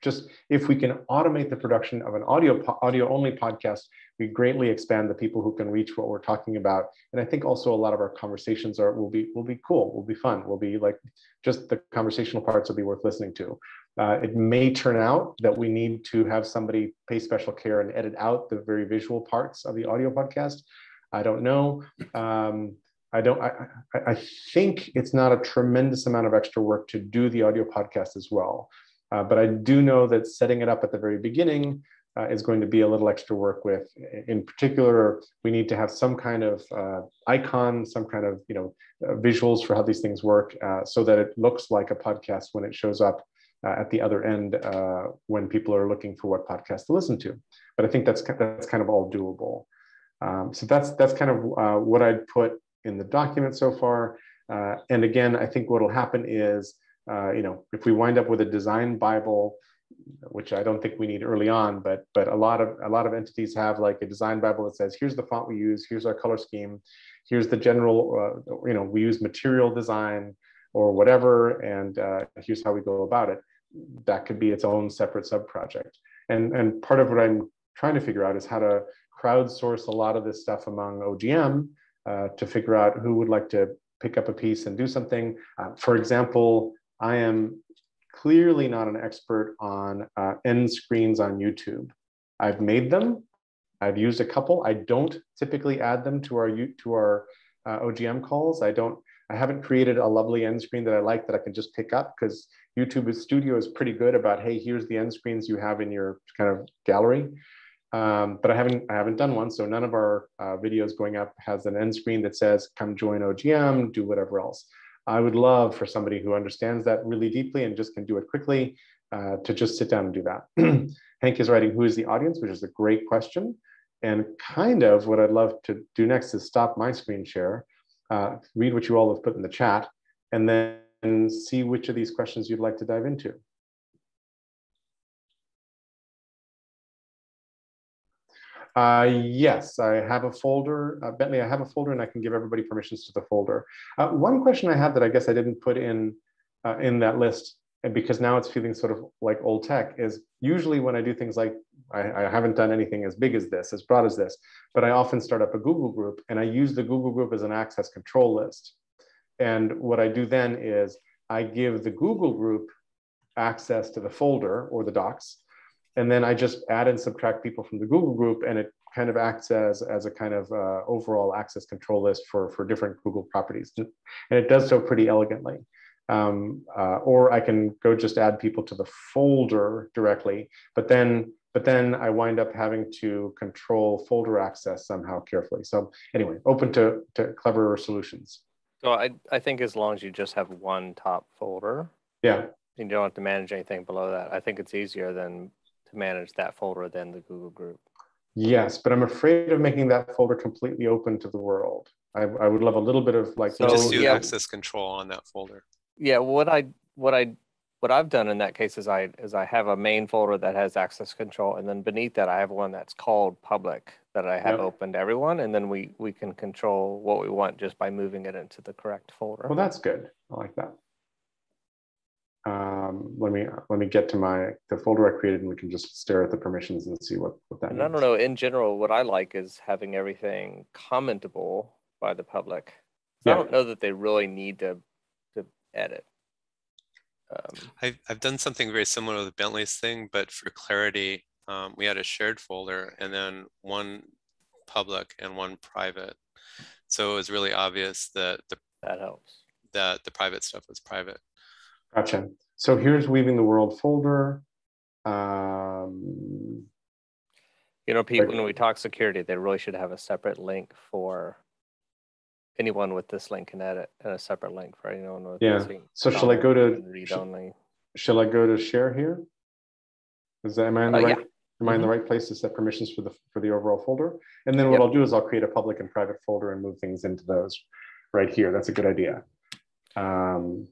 just if we can automate the production of an audio audio only podcast we greatly expand the people who can reach what we're talking about and i think also a lot of our conversations are will be will be cool will be fun will be like just the conversational parts will be worth listening to uh, it may turn out that we need to have somebody pay special care and edit out the very visual parts of the audio podcast i don't know um, I don't. I, I think it's not a tremendous amount of extra work to do the audio podcast as well. Uh, but I do know that setting it up at the very beginning uh, is going to be a little extra work with. In particular, we need to have some kind of uh, icon, some kind of you know uh, visuals for how these things work, uh, so that it looks like a podcast when it shows up at the other end when people are looking for what podcast to listen to. But I think that's that's kind of all doable. Um, so that's that's kind of what I'd put in the document so far. and again, I think what will happen is uh, you know, if we wind up with a design Bible, which I don't think we need early on, but but a lot of a lot of entities have like a design Bible that says, here's the font we use, here's our color scheme, here's the general, uh, you know, we use material design or whatever, and uh, here's how we go about it. That could be its own separate sub project. And and part of what I'm trying to figure out is how to crowdsource a lot of this stuff among OGM uh, to figure out who would like to pick up a piece and do something. Uh, for example, I am clearly not an expert on uh, end screens on YouTube. I've made them. I've used a couple. I don't typically add them to our to our uh, OGM calls. I don't. I haven't created a lovely end screen that I like that I can just pick up because YouTube Studio is pretty good about hey, here's the end screens you have in your kind of gallery. Um, but I haven't I haven't done one, so none of our uh, videos going up has an end screen that says come join OGM, do whatever else. I would love for somebody who understands that really deeply and just can do it quickly uh, to just sit down and do that. *clears throat* Hank is writing, who is the audience, which is a great question. And kind of what I'd love to do next is stop my screen share, uh, read what you all have put in the chat, and then see which of these questions you'd like to dive into. Uh, yes, I have a folder. Uh, Bentley, I have a folder and I can give everybody permissions to the folder. Uh, one question I have that I guess I didn't put in uh, in that list and because now it's feeling sort of like old tech, is usually when I do things like I, I, haven't done anything as big as this, as broad as this, but I often start up a Google group and I use the Google group as an access control list. And what I do then is I give the Google group access to the folder or the docs, and then I just add and subtract people from the Google group, and it kind of acts as, as a kind of uh, overall access control list for, for different Google properties. And it does so pretty elegantly. Um, uh, or I can go just add people to the folder directly, but then but then I wind up having to control folder access somehow carefully. So anyway, open to, to cleverer solutions. So I, I think as long as you just have one top folder, yeah, you don't have to manage anything below that. I think it's easier than to manage that folder than the Google group. Yes, but I'm afraid of making that folder completely open to the world. I, I would love a little bit of like. So just do yeah. access control on that folder. Yeah, what I what I what I've done in that case is I is I have a main folder that has access control, and then beneath that I have one that's called public that I have yep. open to everyone, and then we we can control what we want just by moving it into the correct folder. Well, that's good. I like that. Um, let me let me get to my the folder I created, and we can just stare at the permissions and see what what that. And means. I don't know. In general, what I like is having everything commentable by the public. Yeah. I don't know that they really need to to edit. Um, I've, I've done something very similar with Bentley's thing, but for clarity, um, we had a shared folder and then one public and one private. So it was really obvious that the that helps that the private stuff was private. Gotcha. So here's weaving the world folder. Um, you know, people, when we talk security, they really should have a separate link for anyone with this link can edit and a separate link for anyone with yeah. So shall I go to read only? Shall I go to share here? Is that am I in the uh, right? Yeah. Am I in the mm-hmm. right place to set permissions for the for the overall folder? And then what yep. I'll do is I'll create a public and private folder and move things into those right here. That's a good idea. Um,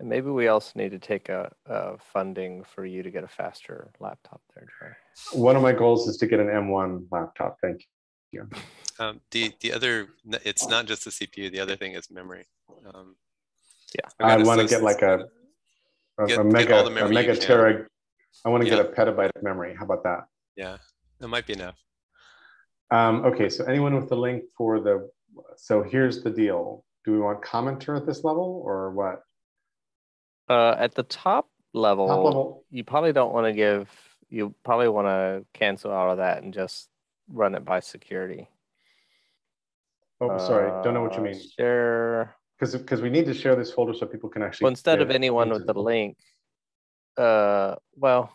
and maybe we also need to take a, a, funding for you to get a faster laptop there, Jerry. One of my goals is to get an M1 laptop. Thank you. *laughs* Um, the the other, it's not just the CPU. The other thing is memory. Um, yeah, I want to get like a a, get, a mega a mega tera. I want to yeah. get a petabyte of memory. How about that? Yeah, that might be enough. Um, okay, so anyone with the link for the, so here's the deal. Do we want commenter at this level or what? Uh, at the top level, top level, you probably don't want to give. You probably want to cancel out of that and just run it by security. Oh, sorry, don't know what you uh, mean. Share. Because because we need to share this folder so people can actually. Well, instead of anyone with the link, uh, well.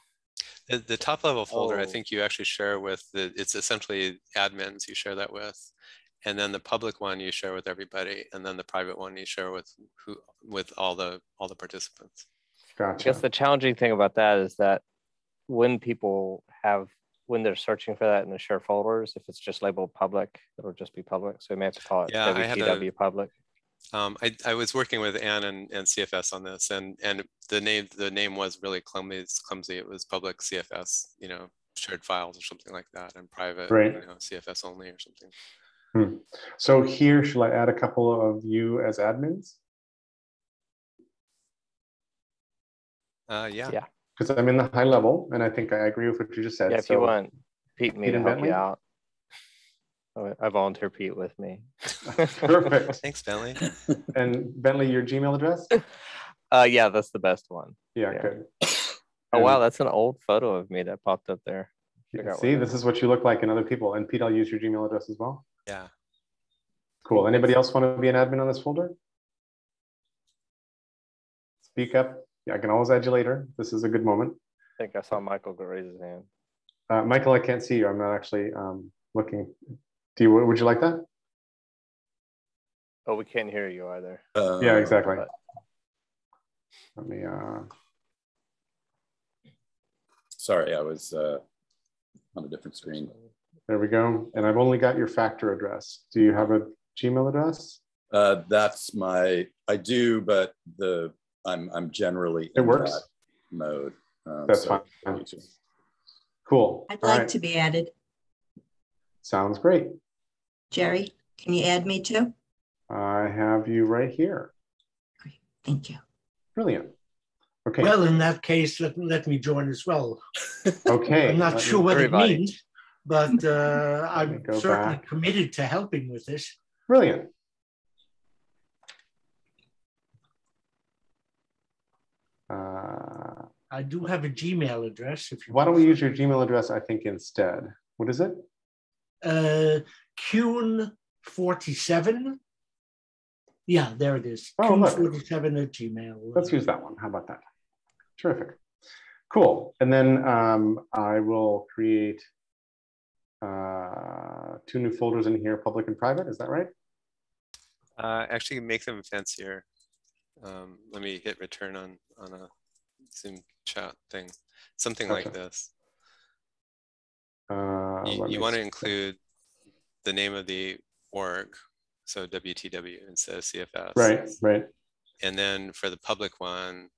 The, the top level folder, oh. I think you actually share with the. It's essentially admins you share that with, and then the public one you share with everybody, and then the private one you share with who with all the all the participants. Gotcha. I guess the challenging thing about that is that when people have when they're searching for that in the share folders, if it's just labeled public, it'll just be public. So we may have to call it yeah, WTW a, public. Um, I, I was working with Anne and, and CFS on this, and and the name the name was really clumsy. Clumsy. It was public CFS, you know, shared files or something like that, and private, right. you know, CFS only or something. Hmm. So here, shall I add a couple of you as admins? Uh, yeah. Yeah because I'm in the high level, and I think I agree with what you just said. Yeah, if so, you want Pete and me Pete to help Bentley? you out, I volunteer Pete with me. *laughs* Perfect. Thanks, Bentley. *laughs* and Bentley, your Gmail address? *laughs* Uh, yeah, that's the best one. Yeah, yeah. good. Oh wow, that's an old photo of me that popped up there. See, this is what you look like in other people. And Pete, I'll use your Gmail address as well. Yeah. Cool. Anybody else want to be an admin on this folder? Speak up. Yeah, I can always add you later. This is a good moment. I think I saw Michael go raise his hand. Uh, Michael, I can't see you. I'm not actually um, looking. Do you? Would you like that? Oh, we can't hear you either. Uh, yeah, exactly. But... Let me. Uh... Sorry, I was uh, on a different screen. There we go. And I've only got your factor address. Do you have a Gmail address? Uh, that's my. I do, but the I'm I'm generally it works mode. Um, That's so fine. Cool. I'd All like right. to be added. Sounds great. Jerry, can you add me too? I have you right here. Great. Thank you. Brilliant. Okay. Well, in that case, let, let me join as well. okay. I'm not let sure me- what it Everybody. means, but uh, *laughs* I'm certainly back. committed to helping with this. Brilliant. Uh, I do have a Gmail address if you why don't we use your Gmail address, I think, instead? What is it? uh Kuhn47. Yeah, there it is. Oh, look. Kuhn47 at Gmail. Let's use that one. How about that? Terrific. Cool. And then um, I will create uh, two new folders in here, public and private. Is that right? Uh, actually, make them fancier. Um, let me hit return on on a Zoom chat thing, something like this. Uh, You, you want to include the name of the org, so WTW instead of CFS. Right, right. And then for the public one,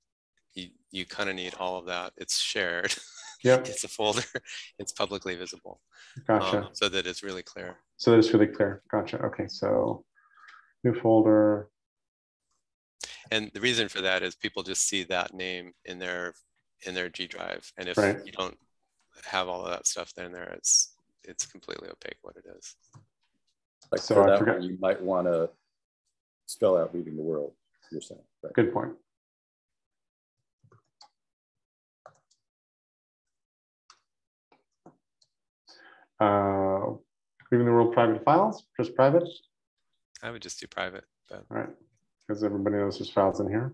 you, you kind of need all of that. It's shared. Yep, *laughs* it's a folder. *laughs* It's publicly visible, gotcha. um, so that it's really clear. So that it's really clear. Gotcha. Okay, so new folder. And the reason for that is people just see that name in their in their G drive, and if Right. you don't have all of that stuff in there, it's it's completely opaque what it is. Like So for I that forgot- one, you might want to spell out weaving the world. You're saying, right? Good point. Uh, weaving the world private files, just private. I would just do private, but All right, because everybody knows there's files in here.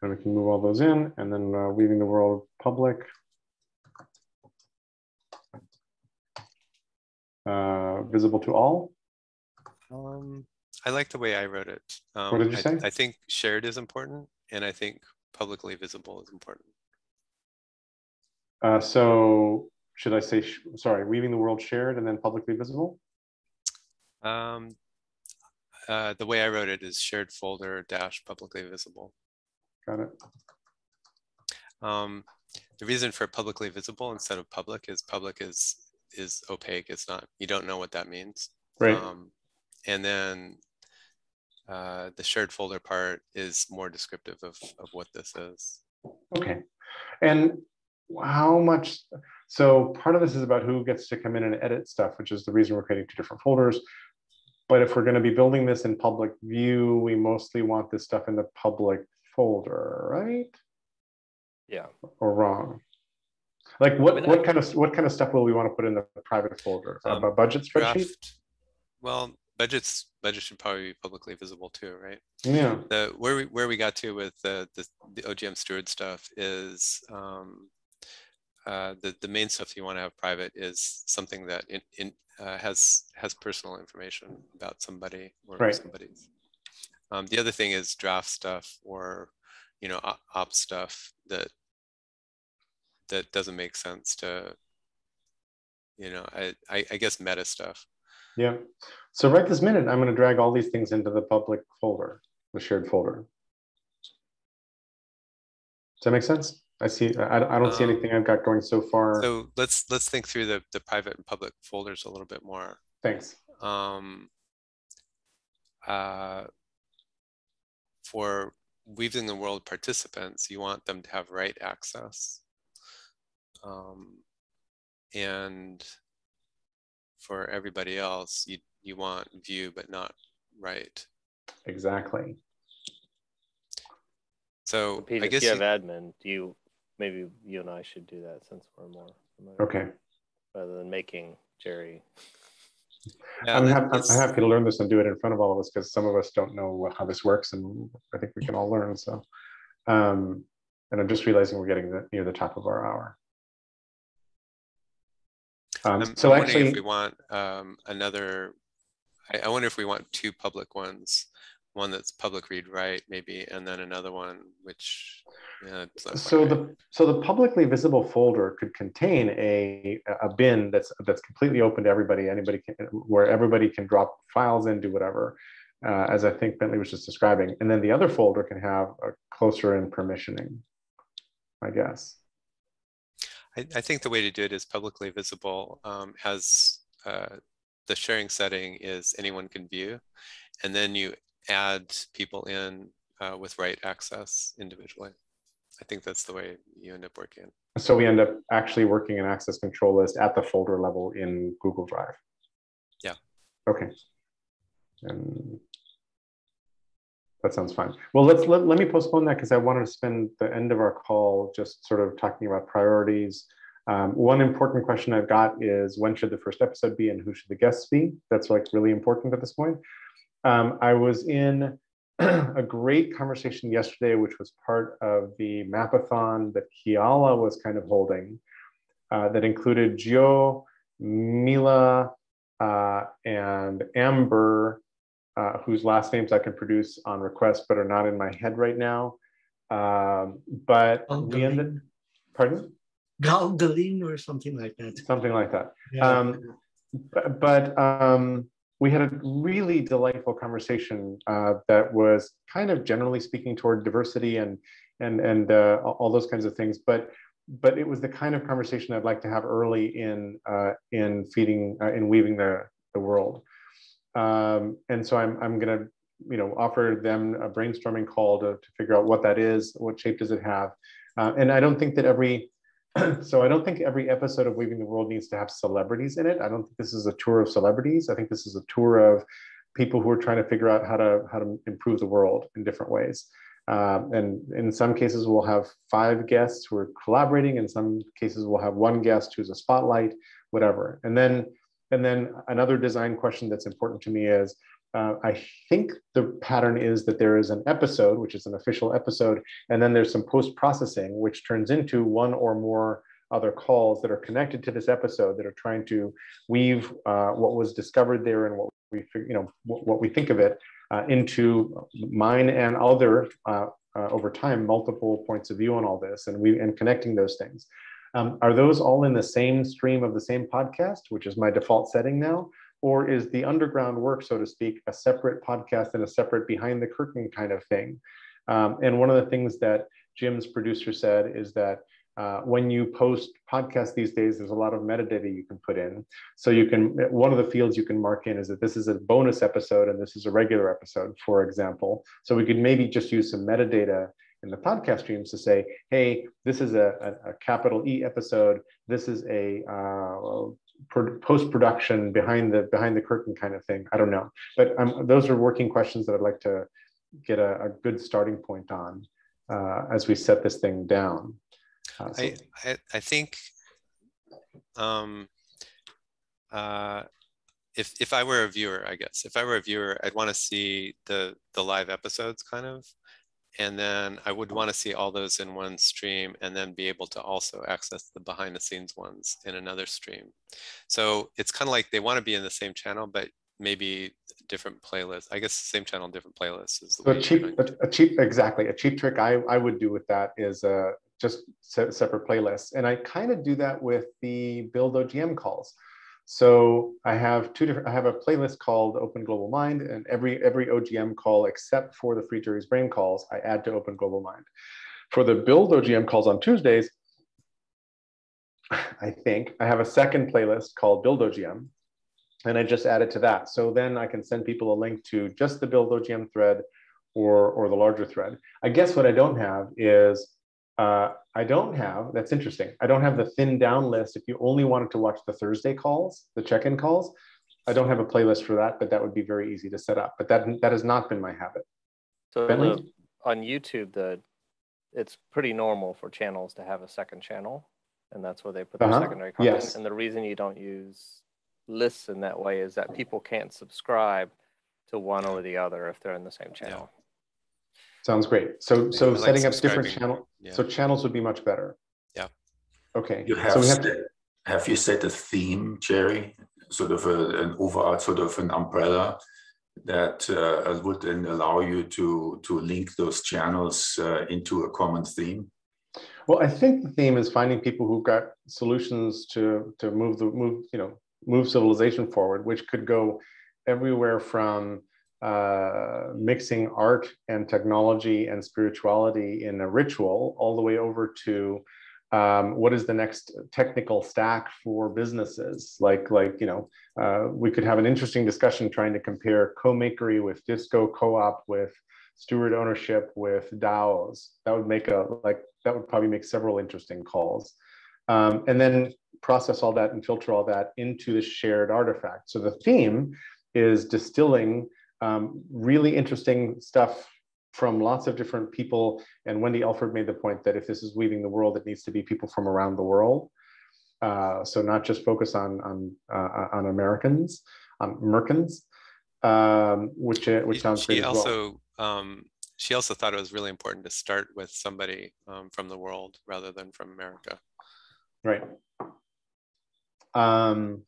And we can move all those in and then uh, weaving the world public. Uh, visible to all. um, I like the way I wrote it. Um, What did you I, say? I think shared is important, and I think publicly visible is important. Uh, so should I say, sorry, weaving the world shared and then publicly visible? Um, uh, the way I wrote it is shared folder dash publicly visible. Got it. Um, the reason for publicly visible instead of public is public is is opaque. It's not you don't know what that means. Right. Um, and then uh, the shared folder part is more descriptive of of what this is. Okay. And how much, so part of this is about who gets to come in and edit stuff, which is the reason we're creating two different folders. But if we're going to be building this in public view, we mostly want this stuff in the public folder, right? Yeah. Or wrong? Like what, mean, I- what kind of, what kind of stuff will we want to put in the private folder? A- Um, A budget spreadsheet? Draft. Well, budgets budget should probably be publicly visible too, right? Yeah, the where we where we got to with the the, the OGM steward stuff is um, uh, the the main stuff you want to have private is something that in, in uh, has has personal information about somebody or Right. somebody's. Um, the other thing is draft stuff or you know op, op stuff that that doesn't make sense to you know I, I I guess meta stuff. yeah. So right this minute, I'm going to drag all these things into the public folder, the shared folder. Does that make sense? I see, I, I don't see Um, anything I've got going so far. So let's let's think through the the private and public folders a little bit more. Thanks. um, uh, for Weaving the World participants, you want them to have write access. Um, and for everybody else, you, you want view but not write. Exactly. So So Pete, I if guess you have you- admin, do you, maybe you and I should do that since we're more familiar, Okay. rather than making Jerry. yeah, I'm, let- hap- I'm happy to learn this and do it in front of all of us because some of us don't know how this works and I think we can all learn. So, um, and I'm just realizing we're getting the, near the top of our hour. Um, I'm, so I'm wondering if actually, we want um, another. I, I wonder if we want two public ones, one that's public read write maybe, and then another one which. Yeah, so right. the so the publicly visible folder could contain a a bin that's that's completely open to everybody. Anybody can where everybody can drop files in, do whatever, uh, as I think Bentley was just describing. And then the other folder can have a closer in permissioning, I guess. I, I think the way to do it is publicly visible um, has uh, the sharing setting is anyone can view, and then you add people in uh, with right access individually. I think that's the way you end up working. So we end up actually working an access control list at the folder level in Google Drive. Yeah. Okay. And that sounds fine. Well, let's let, let me postpone that because I wanted to spend the end of our call just sort of talking about priorities. Um, one important question I've got is when should the first episode be and who should the guests be? That's like really important at this point. Um, I was in *clears throat* a great conversation yesterday, which was part of the mapathon that Kiala was kind of holding, uh, that included Joe, Mila, uh, and Amber, uh, whose last names I can produce on request but are not in my head right now. Um, but we ended, pardon? Galgalin or something like that. Something like that. Yeah. Um, but, but um, we had a really delightful conversation uh, that was kind of generally speaking toward diversity and and and uh, all those kinds of things. But but it was the kind of conversation I'd like to have early in uh, in feeding uh, in weaving the the world. Um, and so I'm I'm gonna you know offer them a brainstorming call to to figure out what that is, what shape does it have, uh, and I don't think that every *clears throat* so I don't think every episode of Weaving the World needs to have celebrities in it. I don't think this is a tour of celebrities. I think this is a tour of people who are trying to figure out how to how to improve the world in different ways. Um, and in some cases, we'll have five guests who are collaborating. In some cases, we'll have one guest who's a spotlight, whatever. And then and then another design question that's important to me is uh, I think the pattern is that there is an episode, which is an official episode, and then there's some post processing, which turns into one or more other calls that are connected to this episode that are trying to weave uh, what was discovered there and what we, you know, what, what we think of it uh, into mine and other uh, uh, over time multiple points of view on all this, and we and connecting those things. Um, are those all in the same stream of the same podcast, which is my default setting now? Or is the underground work, so to speak, a separate podcast and a separate behind the curtain kind of thing? Um, and one of the things that Jim's producer said is that uh, when you post podcasts these days, there's a lot of metadata you can put in. So you can, one of the fields you can mark in is that this is a bonus episode and this is a regular episode, for example. So we could maybe just use some metadata in the podcast streams to say, hey, this is a, a, a capital E episode. This is a uh, post production behind the behind the curtain kind of thing. I don't know, but um, those are working questions that I'd like to get a, a good starting point on uh, as we set this thing down. Uh, so. I, I, I think um, uh, if if I were a viewer, I guess if I were a viewer, I'd want to see the the live episodes kind of and then I would want to see all those in one stream and then be able to also access the behind the scenes ones in another stream. So it's kind of like they want to be in the same channel, but maybe different playlists. I guess same channel, different playlists is the so a cheap, a, cheap, exactly. A cheap trick I, I would do with that is uh, just separate playlists. And I kind of do that with the build OGM calls. So I have two different, I have a playlist called Open Global Mind and every, every OGM call except for the Free Jerry's Brain calls, I add to Open Global Mind. For the build OGM calls on Tuesdays, *laughs* I think I have a second playlist called Build OGM and I just add it to that. So then I can send people a link to just the Build OGM thread or, or the larger thread. I guess what I don't have is uh, I don't have, that's interesting. I don't have the thin down list. If you only wanted to watch the Thursday calls, the check-in calls, I don't have a playlist for that, but that would be very easy to set up. But that that has not been my habit. So the, on YouTube, the it's pretty normal for channels to have a second channel, and that's where they put their uh-huh. secondary content. Yes. And the reason you don't use lists in that way is that people can't subscribe to one or the other if they're in the same channel. Yeah. Sounds great. So so like setting up different channel. Yeah. So channels would be much better. Yeah. Okay. You have, so we have, set, have you set a theme, Jerry? Sort of a, an overall, sort of an umbrella that uh, would then allow you to to link those channels uh, into a common theme. Well, I think the theme is finding people who've got solutions to to move the move you know move civilization forward, which could go everywhere from uh, mixing art and technology and spirituality in a ritual, all the way over to um, what is the next technical stack for businesses? Like, like you know, uh, we could have an interesting discussion trying to compare co-makery with disco co-op with steward ownership with DAOs. That would make a like that would probably make several interesting calls, um, and then process all that and filter all that into the shared artifact. So the theme is distilling um, really interesting stuff from lots of different people. And Wendy Elford made the point that if this is weaving the world, it needs to be people from around the world. Uh, so not just focus on on uh, on Americans, on um, which uh, which sounds she great also, well. um, she also thought it was really important to start with somebody um, from the world rather than from America. Right. Um,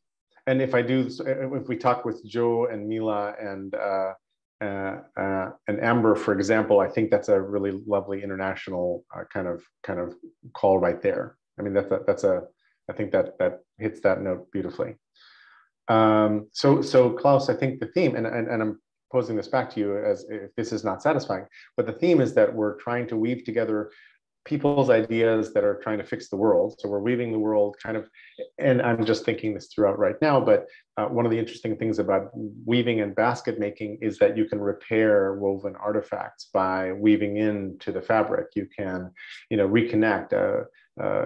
and if I do, if we talk with Joe and Mila and uh, uh, uh, and Amber, for example, I think that's a really lovely international uh, kind of kind of call right there. I mean, that's a, that's a I think that that hits that note beautifully. Um, so so Klaus, I think the theme, and, and and I'm posing this back to you as if this is not satisfying, but the theme is that we're trying to weave together people's ideas that are trying to fix the world. So we're weaving the world kind of, and I'm just thinking this throughout right now, but uh, one of the interesting things about weaving and basket making is that you can repair woven artifacts by weaving into the fabric. You can, you know, reconnect. Uh, uh,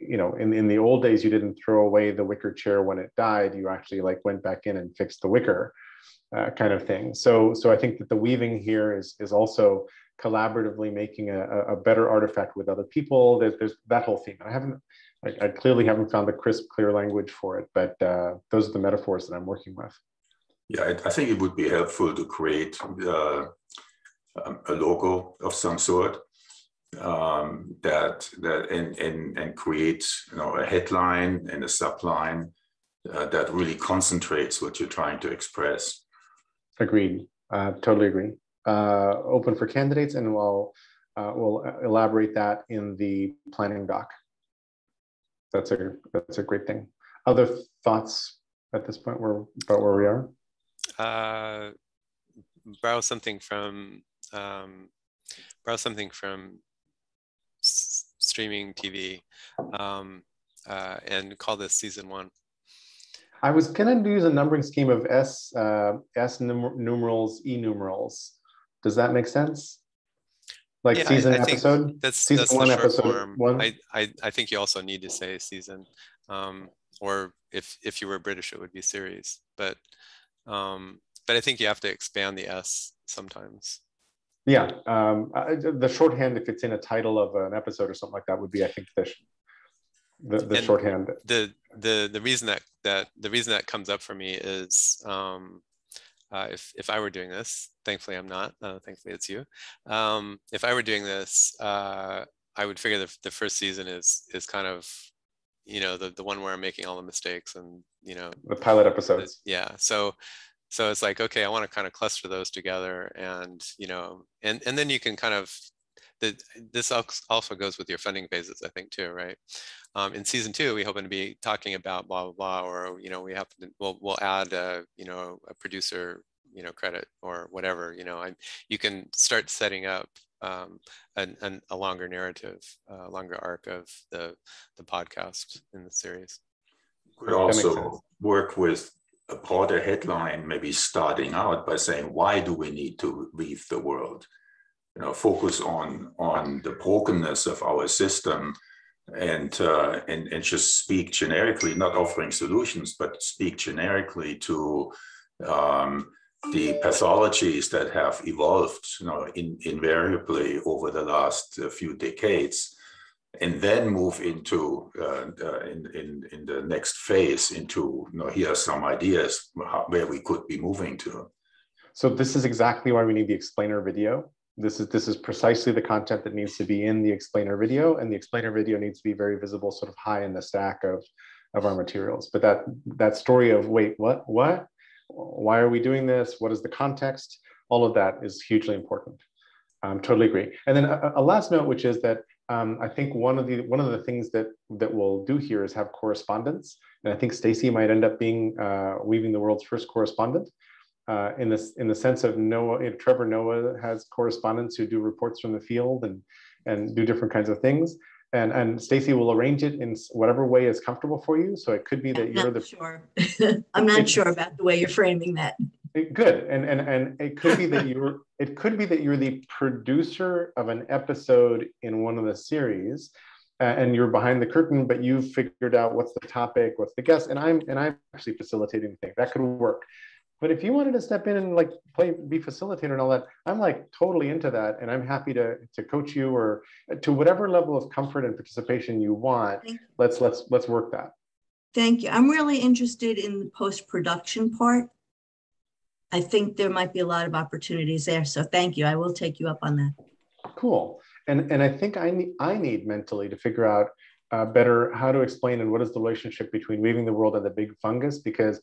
you know, in, in the old days, you didn't throw away the wicker chair when it died. You actually like went back in and fixed the wicker. Uh, kind of thing. So, so I think that the weaving here is is also collaboratively making a, a better artifact with other people. There's, there's that whole theme. I haven't, I, I, clearly haven't found the crisp, clear language for it, but uh, those are the metaphors that I'm working with. Yeah, I, I think it would be helpful to create uh, um, a logo of some sort um, that that and, and and create you know a headline and a subline uh, that really concentrates what you're trying to express. Agreed. Uh, totally agree uh, open for candidates and we'll, uh, we'll elaborate that in the planning doc. That's a, that's a great thing. Other thoughts at this point where, about where we are? Uh, borrow something from, um, borrow something from streaming TV um, uh, and call this season one. I was gonna use a numbering scheme of S, uh, S numerals, E numerals. Does that make sense? Like yeah, season I, I episode? That's season that's one episode form. one. I, I I think you also need to say season. Um, or if if you were British, it would be series. But um, but I think you have to expand the S sometimes. Yeah, um, the shorthand, if it's in a title of an episode or something like that, would be, I think, the the, the shorthand. The the the reason that that the reason that comes up for me is um, uh, if, if I were doing this, thankfully I'm not, uh, thankfully it's you. Um, if I were doing this, uh, I would figure the, the first season is, is kind of, you know, the, the one where I'm making all the mistakes and, you know, the pilot episodes. The, yeah. So, so it's like, okay, I want to kind of cluster those together and, you know, and, and then you can kind of the, this also goes with your funding phases, I think, too, right? Um, in season two, we hoping to be talking about blah blah blah, or you know, we have to we'll we'll add a you know a producer you know credit or whatever. You know, and you can start setting up um, an, an, a longer narrative, a uh, longer arc of the the podcast in the series. Could also work with a broader headline, maybe starting out by saying, why do we need to leave the world? You know, focus on on the brokenness of our system and uh, and and just speak generically, not offering solutions, but speak generically to um, the pathologies that have evolved, you know, in, invariably over the last uh, few decades, and then move into uh, uh, in, in in the next phase into, you know, here are some ideas where we could be moving to. So this is exactly why we need the explainer video this is this is precisely the content that needs to be in the explainer video and the explainer video needs to be very visible sort of high in the stack of of our materials. But that that story of wait what what? Why are we doing this? What is the context? All of that is hugely important. Um, totally agree. And then a, a last note which is that um, I think one of the one of the things that that we'll do here is have correspondence, and I think Stacy might end up being uh, weaving the world's first correspondent uh, in this in the sense of Noah, Trevor Noah has correspondents who do reports from the field and and do different kinds of things. and and Stacy will arrange it in whatever way is comfortable for you. So it could be that I'm you're not the sure. *laughs* I'm not sure about the way you're framing that. good, and and and it could be that you're it could be that you're the producer of an episode in one of the series, uh, and you're behind the curtain, but you've figured out what's the topic, what's the guest, and I'm and I'm actually facilitating the thing. That could work. But if you wanted to step in and like play, be facilitator and all that, I'm like totally into that, and I'm happy to to coach you or to whatever level of comfort and participation you want. Let's let's let's work that. Thank you. I'm really interested in the post production part. I think there might be a lot of opportunities there. So thank you. I will take you up on that. Cool. And and I think I need I need mentally to figure out uh, better how to explain and what is the relationship between weaving the world and the big fungus because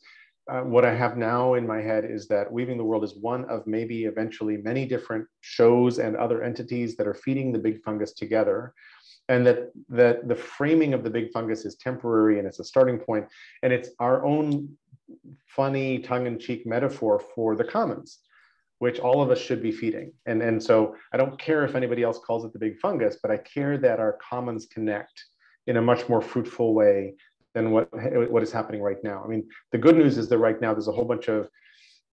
uh, what I have now in my head is that Weaving the World is one of maybe eventually many different shows and other entities that are feeding the big fungus together. And that, that the framing of the big fungus is temporary and it's a starting point, and it's our own funny tongue-in-cheek metaphor for the commons, which all of us should be feeding. And, and so I don't care if anybody else calls it the big fungus, but I care that our commons connect in a much more fruitful way than what what is happening right now. I mean, the good news is that right now there's a whole bunch of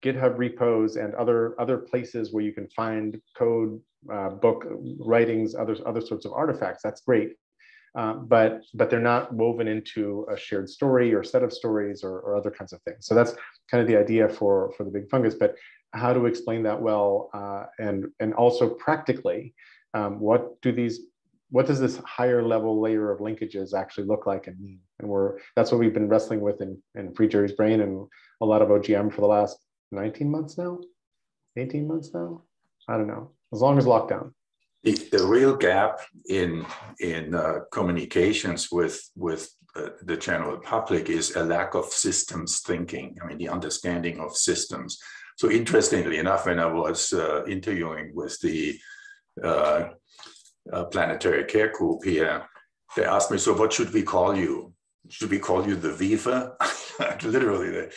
GitHub repos and other other places where you can find code, uh, book writings, other other sorts of artifacts. That's great, uh, but but they're not woven into a shared story or set of stories or, or other kinds of things. So that's kind of the idea for for the big fungus. But how to explain that well uh, and and also practically, um, what do these what does this higher level layer of linkages actually look like and mean? And we're that's what we've been wrestling with in, in Free Jerry's Brain and a lot of OGM for the last 19 months now, 18 months now. I don't know, as long as lockdown. The, the real gap in in uh, communications with with uh, the general public is a lack of systems thinking. I mean, the understanding of systems. So interestingly enough, when I was uh, interviewing with the uh, planetary care group here, they asked me, so what should we call you? Should we call you the Viva? *laughs* Literally,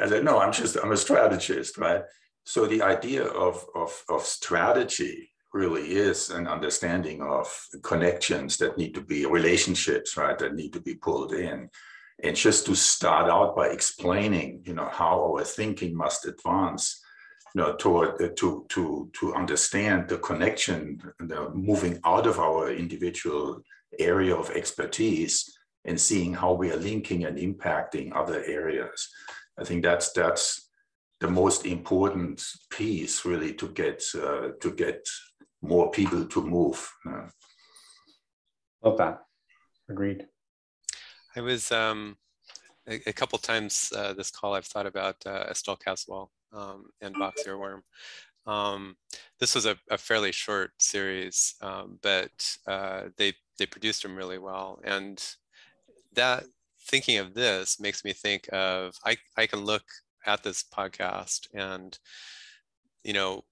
I said, no, I'm just, I'm a strategist, right? So the idea of, of, of strategy really is an understanding of connections that need to be relationships, right? That need to be pulled in. And just to start out by explaining, you know, how our thinking must advance you know, toward uh, to to to understand the connection, the moving out of our individual area of expertise and seeing how we are linking and impacting other areas. I think that's that's the most important piece, really, to get uh, to get more people to move. Uh, Love that. Agreed. I was um, a, a couple times uh, this call. I've thought about uh, Estelle Caswell um, and Vox Earworm. Um, this was a, a, fairly short series, um, but uh, they they produced them really well. And that thinking of this makes me think of I I can look at this podcast and you know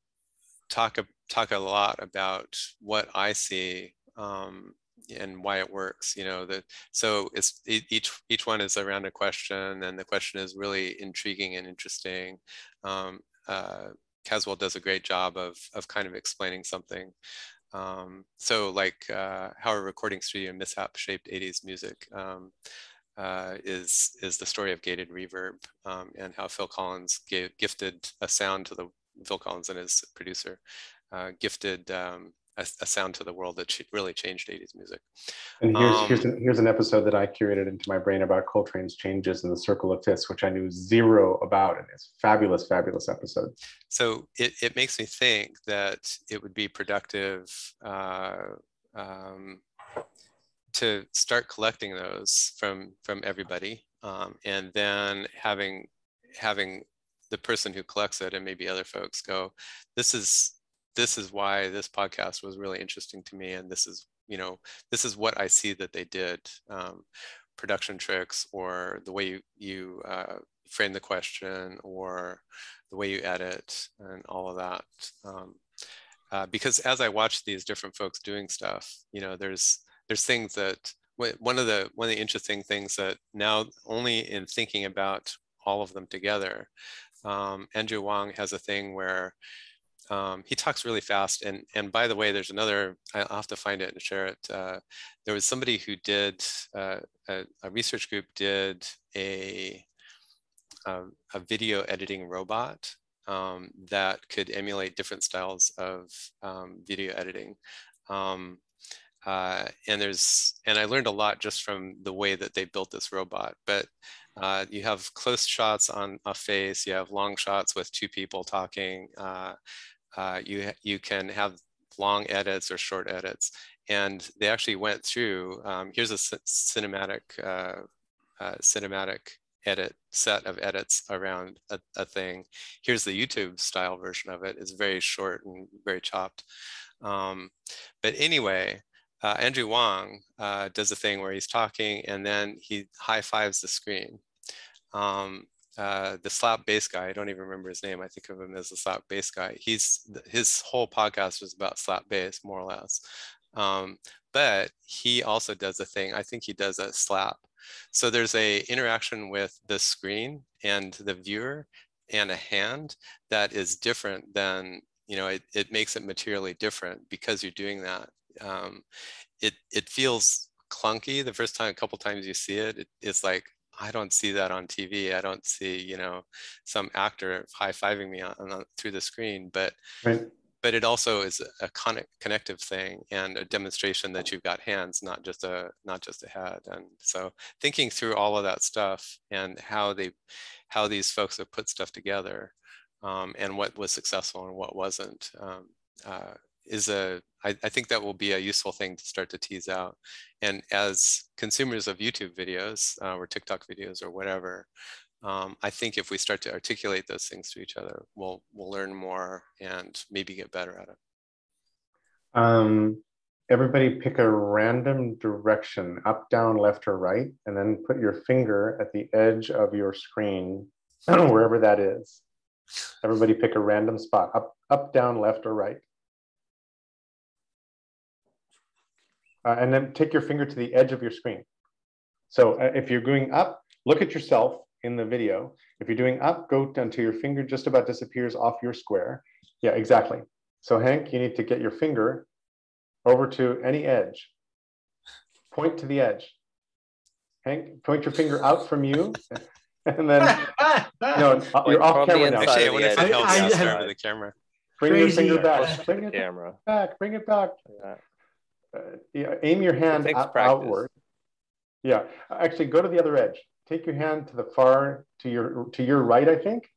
talk talk a lot about what I see um, and why it works you know that so it's each each one is around a question and the question is really intriguing and interesting. Um, uh, caswell does a great job of of kind of explaining something. Um, so like uh, how a recording studio mishap shaped 80s music um, uh, is is the story of gated reverb um, and how Phil Collins gave, gifted a sound to the Phil Collins and his producer uh, gifted um, a, a, sound to the world that really changed 80s music. And here's um, here's an, here's an episode that I curated into my brain about Coltrane's changes in the Circle of Fifths, which I knew zero about, and it's fabulous, fabulous episode. So it it makes me think that it would be productive. Uh, um, to start collecting those from from everybody um, and then having having the person who collects it and maybe other folks go this is this is why this podcast was really interesting to me and this is you know this is what i see that they did um, production tricks or the way you, you uh, frame the question or the way you edit and all of that um, uh, because as i watch these different folks doing stuff you know there's there's things that one of the one of the interesting things that now only in thinking about all of them together um, andrew huang has a thing where um, he talks really fast. And and by the way, there's another. I'll have to find it and share it. Uh, there was somebody who did uh, a, a, research group did a a, a video editing robot um, that could emulate different styles of um, video editing. Um, uh, and there's and I learned a lot just from the way that they built this robot. But uh, you have close shots on a face, you have long shots with two people talking. Uh, uh you you can have long edits or short edits, and they actually went through. Um, here's a cinematic uh, uh, cinematic edit set of edits around a, a, thing. Here's the YouTube style version of it. It's very short and very chopped. Um, but anyway, uh, Andrew Huang uh, does a thing where he's talking and then he high fives the screen. Um, uh, the slap bass guy, I don't even remember his name. I think of him as the slap bass guy. He's his whole podcast was about slap bass, more or less. Um, but he also does a thing. I think he does a slap. So there's a interaction with the screen and the viewer and a hand that is different than you know. It, it makes it materially different because you're doing that um, it it feels clunky the first time a couple times you see it, it it's like I don't see that on TV. I don't see, you know, some actor high-fiving me on, on through the screen, but right. but it also is a connect, connective thing and a demonstration that you've got hands, not just a not just a head. And so thinking through all of that stuff and how they how these folks have put stuff together um, and what was successful and what wasn't um, uh, is a I, I think that will be a useful thing to start to tease out. And as consumers of YouTube videos uh, or TikTok videos or whatever, um, I think if we start to articulate those things to each other, we'll we'll learn more and maybe get better at it. Um, everybody pick a random direction, up, down, left, or right, and then put your finger at the edge of your screen, *clears throat* wherever that is. Everybody pick a random spot, up, up, down, left, or right. Uh, and then take your finger to the edge of your screen. So uh, if you're going up, look at yourself in the video. If you're doing up, go down until your finger just about disappears off your square. Yeah, exactly. So Hank, you need to get your finger over to any edge. Point to the edge. Hank, point your finger out from you. *laughs* and then, no, *laughs* you're off camera now. Actually, I wonder if it helps I, I, I, the camera. Bring your finger back. Bring it camera. back. Bring it back. Yeah uh, Uh, yeah, aim your hand out, outward. Yeah, actually go to the other edge. Take your hand to the far, to your, to your right, I think.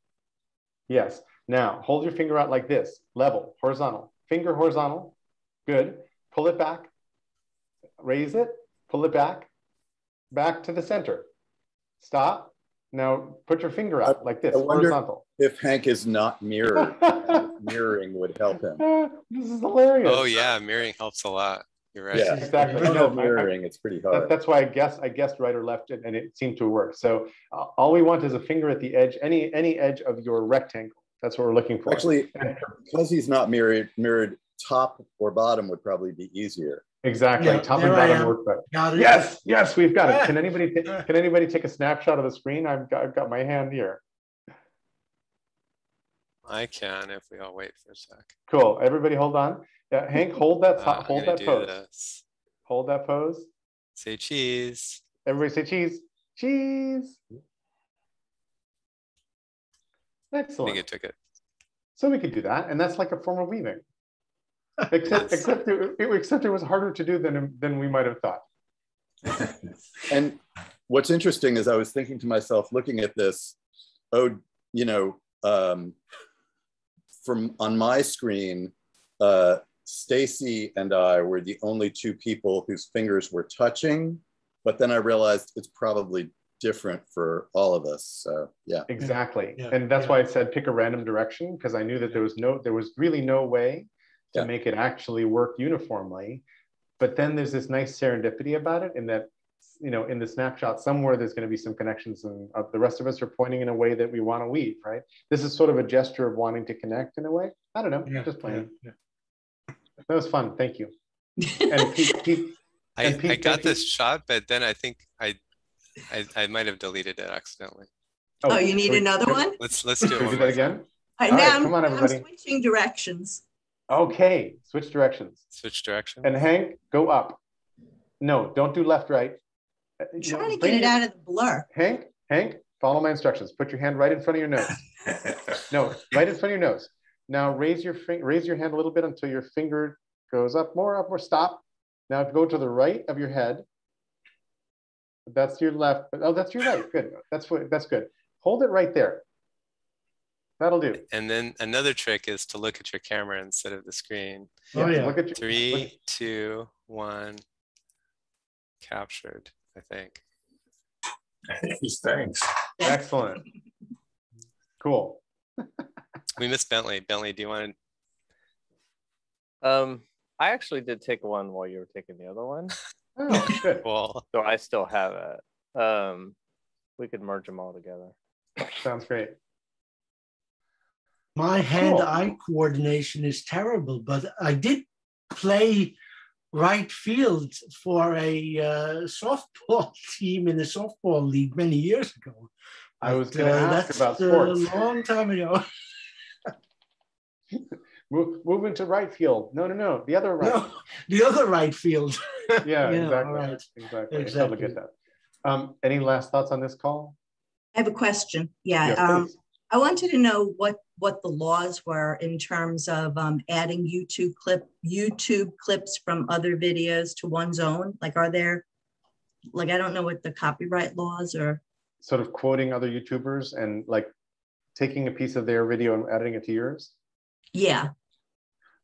Yes. Now hold your finger out like this, level, horizontal, finger horizontal. Good. Pull it back, raise it, pull it back, back to the center. Stop. Now put your finger out like this, horizontal. If Hank is not mirrored, *laughs* mirroring would help him. *laughs* This is hilarious. Oh yeah, mirroring helps a lot. You're right. Yeah, exactly. no mirroring, it's pretty hard. That, that's why I guess I guessed right or left, and it seemed to work. So uh, all we want is a finger at the edge, any any edge of your rectangle. That's what we're looking for. Actually, *laughs* because he's not mirrored, mirrored top or bottom would probably be easier. Exactly, yeah, top and bottom work better. Yes, yes, we've got it. Can *laughs* anybody can anybody take a snapshot of the screen? I've got, I've got my hand here. I can if we all wait for a sec. Cool. Everybody, hold on. Yeah, Hank, hold that. *laughs* Uh, hold that pose. This. Hold that pose. Say cheese. Everybody say cheese. Cheese. Excellent. I think it took it. So we could do that, and that's like a form of weaving. *laughs* Except, except, it, except it was harder to do than than we might have thought. *laughs* and what's interesting is I was thinking to myself, looking at this, oh, you know, um, from on my screen, uh, Stacy and I were the only two people whose fingers were touching, but then I realized it's probably different for all of us. So yeah. Exactly. Yeah. And that's yeah. why I said pick a random direction because I knew that there was no there was really no way to yeah. make it actually work uniformly. But then there's this nice serendipity about it in that you know in the snapshot somewhere there's going to be some connections and uh, the rest of us are pointing in a way that we want to weave right this is sort of a gesture of wanting to connect in a way i don't know just playing that was fun. Thank you. *laughs* And Pete, Pete, I, and Pete, I got this shot, but then I think I, I, I might have deleted it accidentally. Oh, oh you need another one? Let's let's do it. do that again. right, now right, I'm, come on, everybody. I'm switching directions. Okay, switch directions. Switch direction. And Hank, go up. No, don't do left, right. Uh, I'm you know, to get it your- out of the blur. Hank, Hank, follow my instructions. Put your hand right in front of your nose. *laughs* No, right in front of your nose. Now raise your finger, raise your hand a little bit until your finger goes up more, up more. Stop. Now go to the right of your head. That's your left. Oh, that's your right. Good. That's what. That's good. Hold it right there. That'll do. And then another trick is to look at your camera instead of the screen. Oh, yeah. Look at your. Three, two, one. Captured, I think. Thanks. Excellent. Cool. *laughs* We missed Bentley. Bentley, do you want to? Um, I actually did take one while you were taking the other one, *laughs* Oh, good. *laughs* Well, so I still have it. Um, we could merge them all together. Sounds great. My hand-eye coordination is terrible, but I did play right field for a uh, softball *laughs* team in a softball league many years ago. I was But, going to uh, ask that's about a sports. long time ago. *laughs* Move, move into right field. No, no, no. The other right. No, the other right field. *laughs* Yeah, Yeah, exactly. all right. Exactly. I Exactly. totally get that. Um, any last thoughts on this call? I have a question. Yeah, Yes, um, please. I wanted to know what what the laws were in terms of um, adding YouTube clip YouTube clips from other videos to one's own. Like, are there like I don't know what the copyright laws are. Sort of quoting other YouTubers and like taking a piece of their video and adding it to yours. Yeah,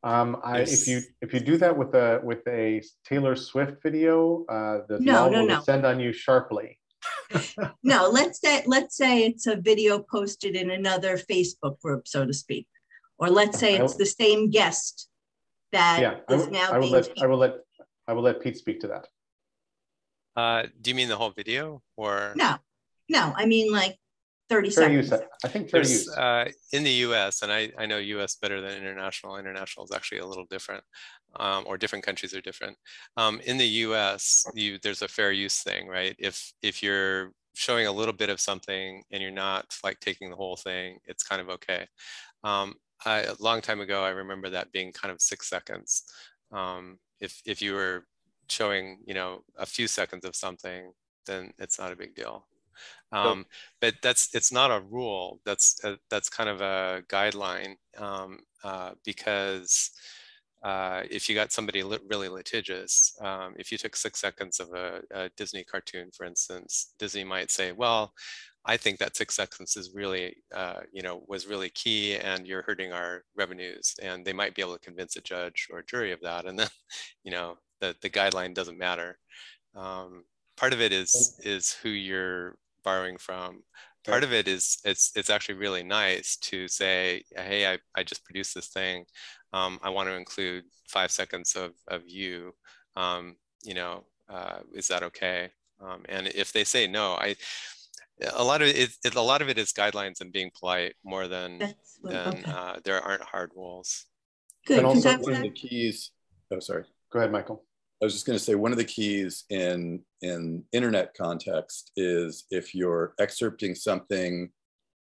Um, I, if you if you do that with a with a Taylor Swift video, uh, the No, law no, will no. descend on you sharply. No. Let's say let's say it's a video posted in another Facebook group, so to speak, or let's say it's the same guest that Yeah, I is will, now I will being. let I will let I will let Pete speak to that. uh, do you mean the whole video or? no, no. I mean like thirty Fair seconds. use. I think fair use. uh, in the US, and I, I know US better than international, international is actually a little different, um, or different countries are different. Um, in the US, you, there's a fair use thing, right? If, if you're showing a little bit of something and you're not like taking the whole thing, it's kind of okay. Um, I, a long time ago, I remember that being kind of six seconds. Um, if, if you were showing, you know, a few seconds of something, then it's not a big deal. Um, but that's it's not a rule. That's uh, that's kind of a guideline um, uh, because uh, if you got somebody really litigious, um, if you took six seconds of a, a Disney cartoon, for instance, Disney might say, "Well, I think that six seconds is really, uh, you know, was really key, and you're hurting our revenues." And they might be able to convince a judge or a jury of that, and then, *laughs* you know, the the guideline doesn't matter. Um, part of it is is who you're borrowing from part of it is it's it's actually really nice to say hey i, I just produced this thing um, i want to include five seconds of, of you um, you know uh, is that okay um, and if they say no i a lot of it, it a lot of it is guidelines and being polite more than That's than okay. uh, there aren't hard rules Good. and 'cause also that's One of the keys, oh, sorry. Go ahead, Michael. I was just going to say one of the keys in in internet context is if you're excerpting something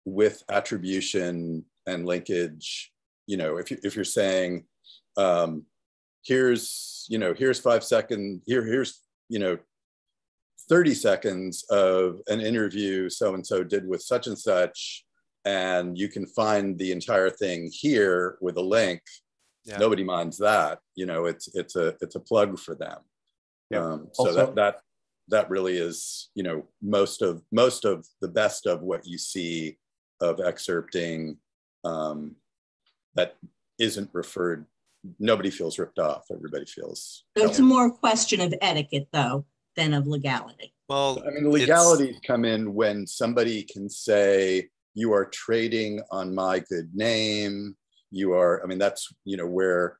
with attribution and linkage, you know, if you, if you're saying, um, here's you know here's five second here here's you know 30 seconds of an interview so and so did with such and such, and you can find the entire thing here with a link Yeah. nobody minds that you know it's it's a it's a plug for them Yeah. um, so Also- that that that really is you know most of most of the best of what you see of excerpting um, that isn't referred nobody feels ripped off everybody feels So it's more a question of etiquette, though, than of legality. well I mean, legalities come in when somebody can say, you are trading on my good name. You are, I mean, that's, you know, where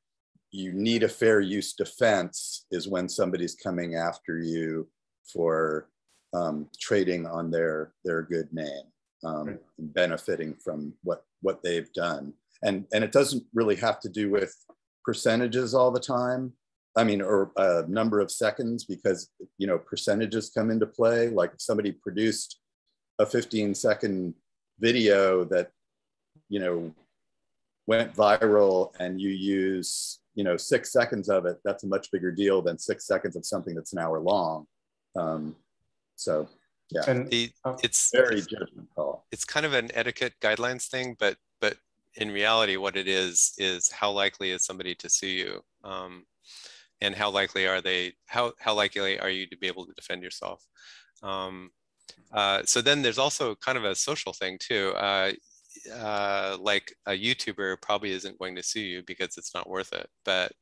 you need a fair use defense is when somebody's coming after you for um, trading on their, their good name, um, Right. benefiting from what, what they've done. And, and it doesn't really have to do with percentages all the time. I mean, or a number of seconds because, you know, percentages come into play. Like if somebody produced a 15 second video that, you know, went viral and you use you know six seconds of it that's a much bigger deal than six seconds of something that's an hour long um, so yeah And The, uh, it's very it's, judgment call it's kind of an etiquette guidelines thing, but but in reality, what it is is how likely is somebody to sue you, um, and how likely are they? How how likely are you to be able to defend yourself? Um, uh, so then there's also kind of a social thing too. Uh, uh, like a YouTuber probably isn't going to sue you because it's not worth it, but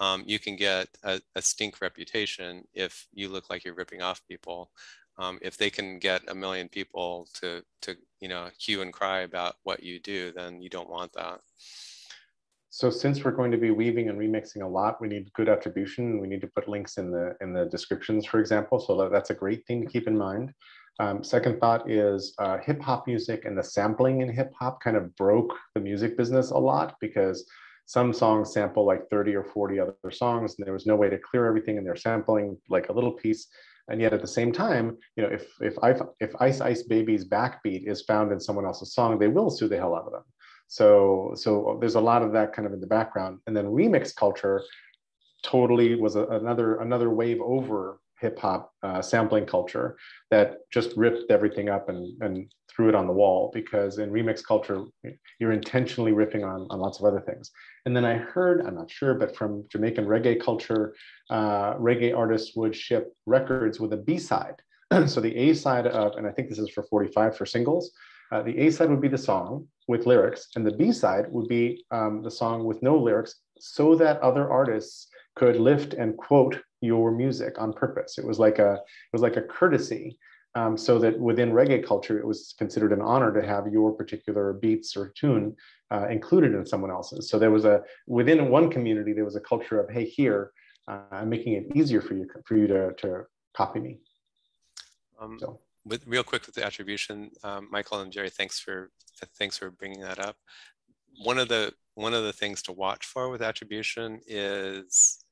um, you can get a, a stink reputation if you look like you're ripping off people um, if they can get a million people to to you know hue and cry about what you do, then you don't want that. So since we're going to be weaving and remixing a lot, we need good attribution. We need to put links in the in the descriptions, for example. So that's a great thing to keep in mind. Um, second thought is uh, hip hop music and the sampling in hip hop kind of broke the music business a lot because some songs sample like 30 or 40 other songs and there was no way to clear everything and they're sampling like a little piece and yet at the same time, you know, if if I, if Ice Ice Baby's backbeat is found in someone else's song, they will sue the hell out of them. So so there's a lot of that kind of in the background. And then remix culture totally was a, another another wave over hip hop uh, sampling culture that just ripped everything up and, and threw it on the wall because in remix culture, you're intentionally ripping on, on lots of other things. And then I heard, I'm not sure, but from Jamaican reggae culture, uh, reggae artists would ship records with a B side. *clears throat* so the A side of, and I think this is for 45 for singles, uh, the A side would be the song with lyrics, and the B side would be um, the song with no lyrics, so that other artists could lift and quote your music on purpose. It was like a it was like a courtesy, um, so that within reggae culture, it was considered an honor to have your particular beats or tune uh, included in someone else's. So there was a within one community there was a culture of hey here uh, I'm making it easier for you for you to to copy me. Um, so. With real quick with the attribution, um, Michael and Jerry, thanks for thanks for bringing that up. One of the one of the things to watch for with attribution is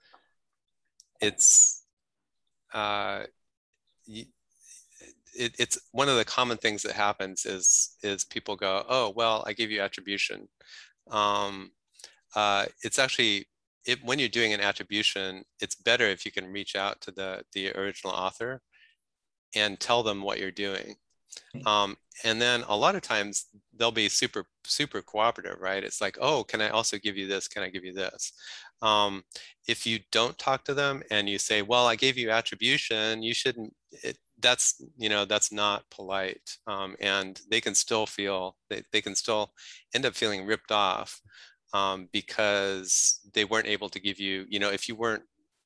it's uh, it, it's one of the common things that happens is is people go, oh well, I gave you attribution. Um, uh, it's actually it, when you're doing an attribution, it's better if you can reach out to the the original author and tell them what you're doing. Um, and then a lot of times they'll be super super cooperative, right? It's like, oh, can I also give you this? Can I give you this? Um, if you don't talk to them and you say, well, I gave you attribution, you shouldn't, it, that's, you know, that's not polite. Um, and they can still feel, they, they can still end up feeling ripped off um, because they weren't able to give you, you know, if you weren't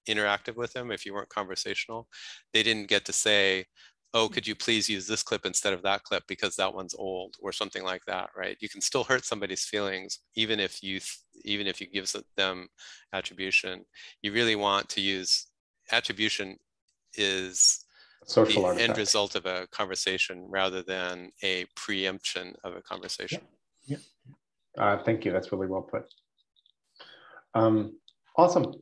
interactive with them, if you weren't conversational, they didn't get to say, oh, could you please use this clip instead of that clip because that one's old or something like that, right? You can still hurt somebody's feelings even if you even if you give them attribution. You really want to use attribution is Social the artifact. end result of a conversation rather than a preemption of a conversation. Yeah. yeah. Uh, thank you. That's really well put. Um, awesome.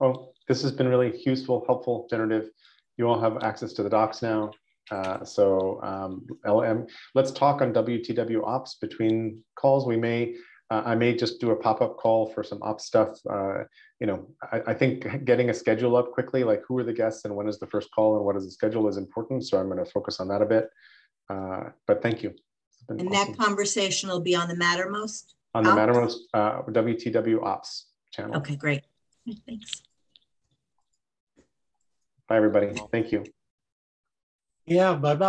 Well, this has been really useful, helpful, generative. You all have access to the docs now. Uh, so um, LM, let's talk on WTW ops between calls. We may, uh, I may just do a pop-up call for some ops stuff. Uh, you know, I, I, think getting a schedule up quickly, like who are the guests and when is the first call and what is the schedule is important. So I'm going to focus on that a bit. Uh, but thank you. And awesome. that conversation will be on the Mattermost? On the ops? Mattermost uh, WTW ops channel. Okay, great. Thanks. Bye, everybody. Thank you. Yeah, bye-bye.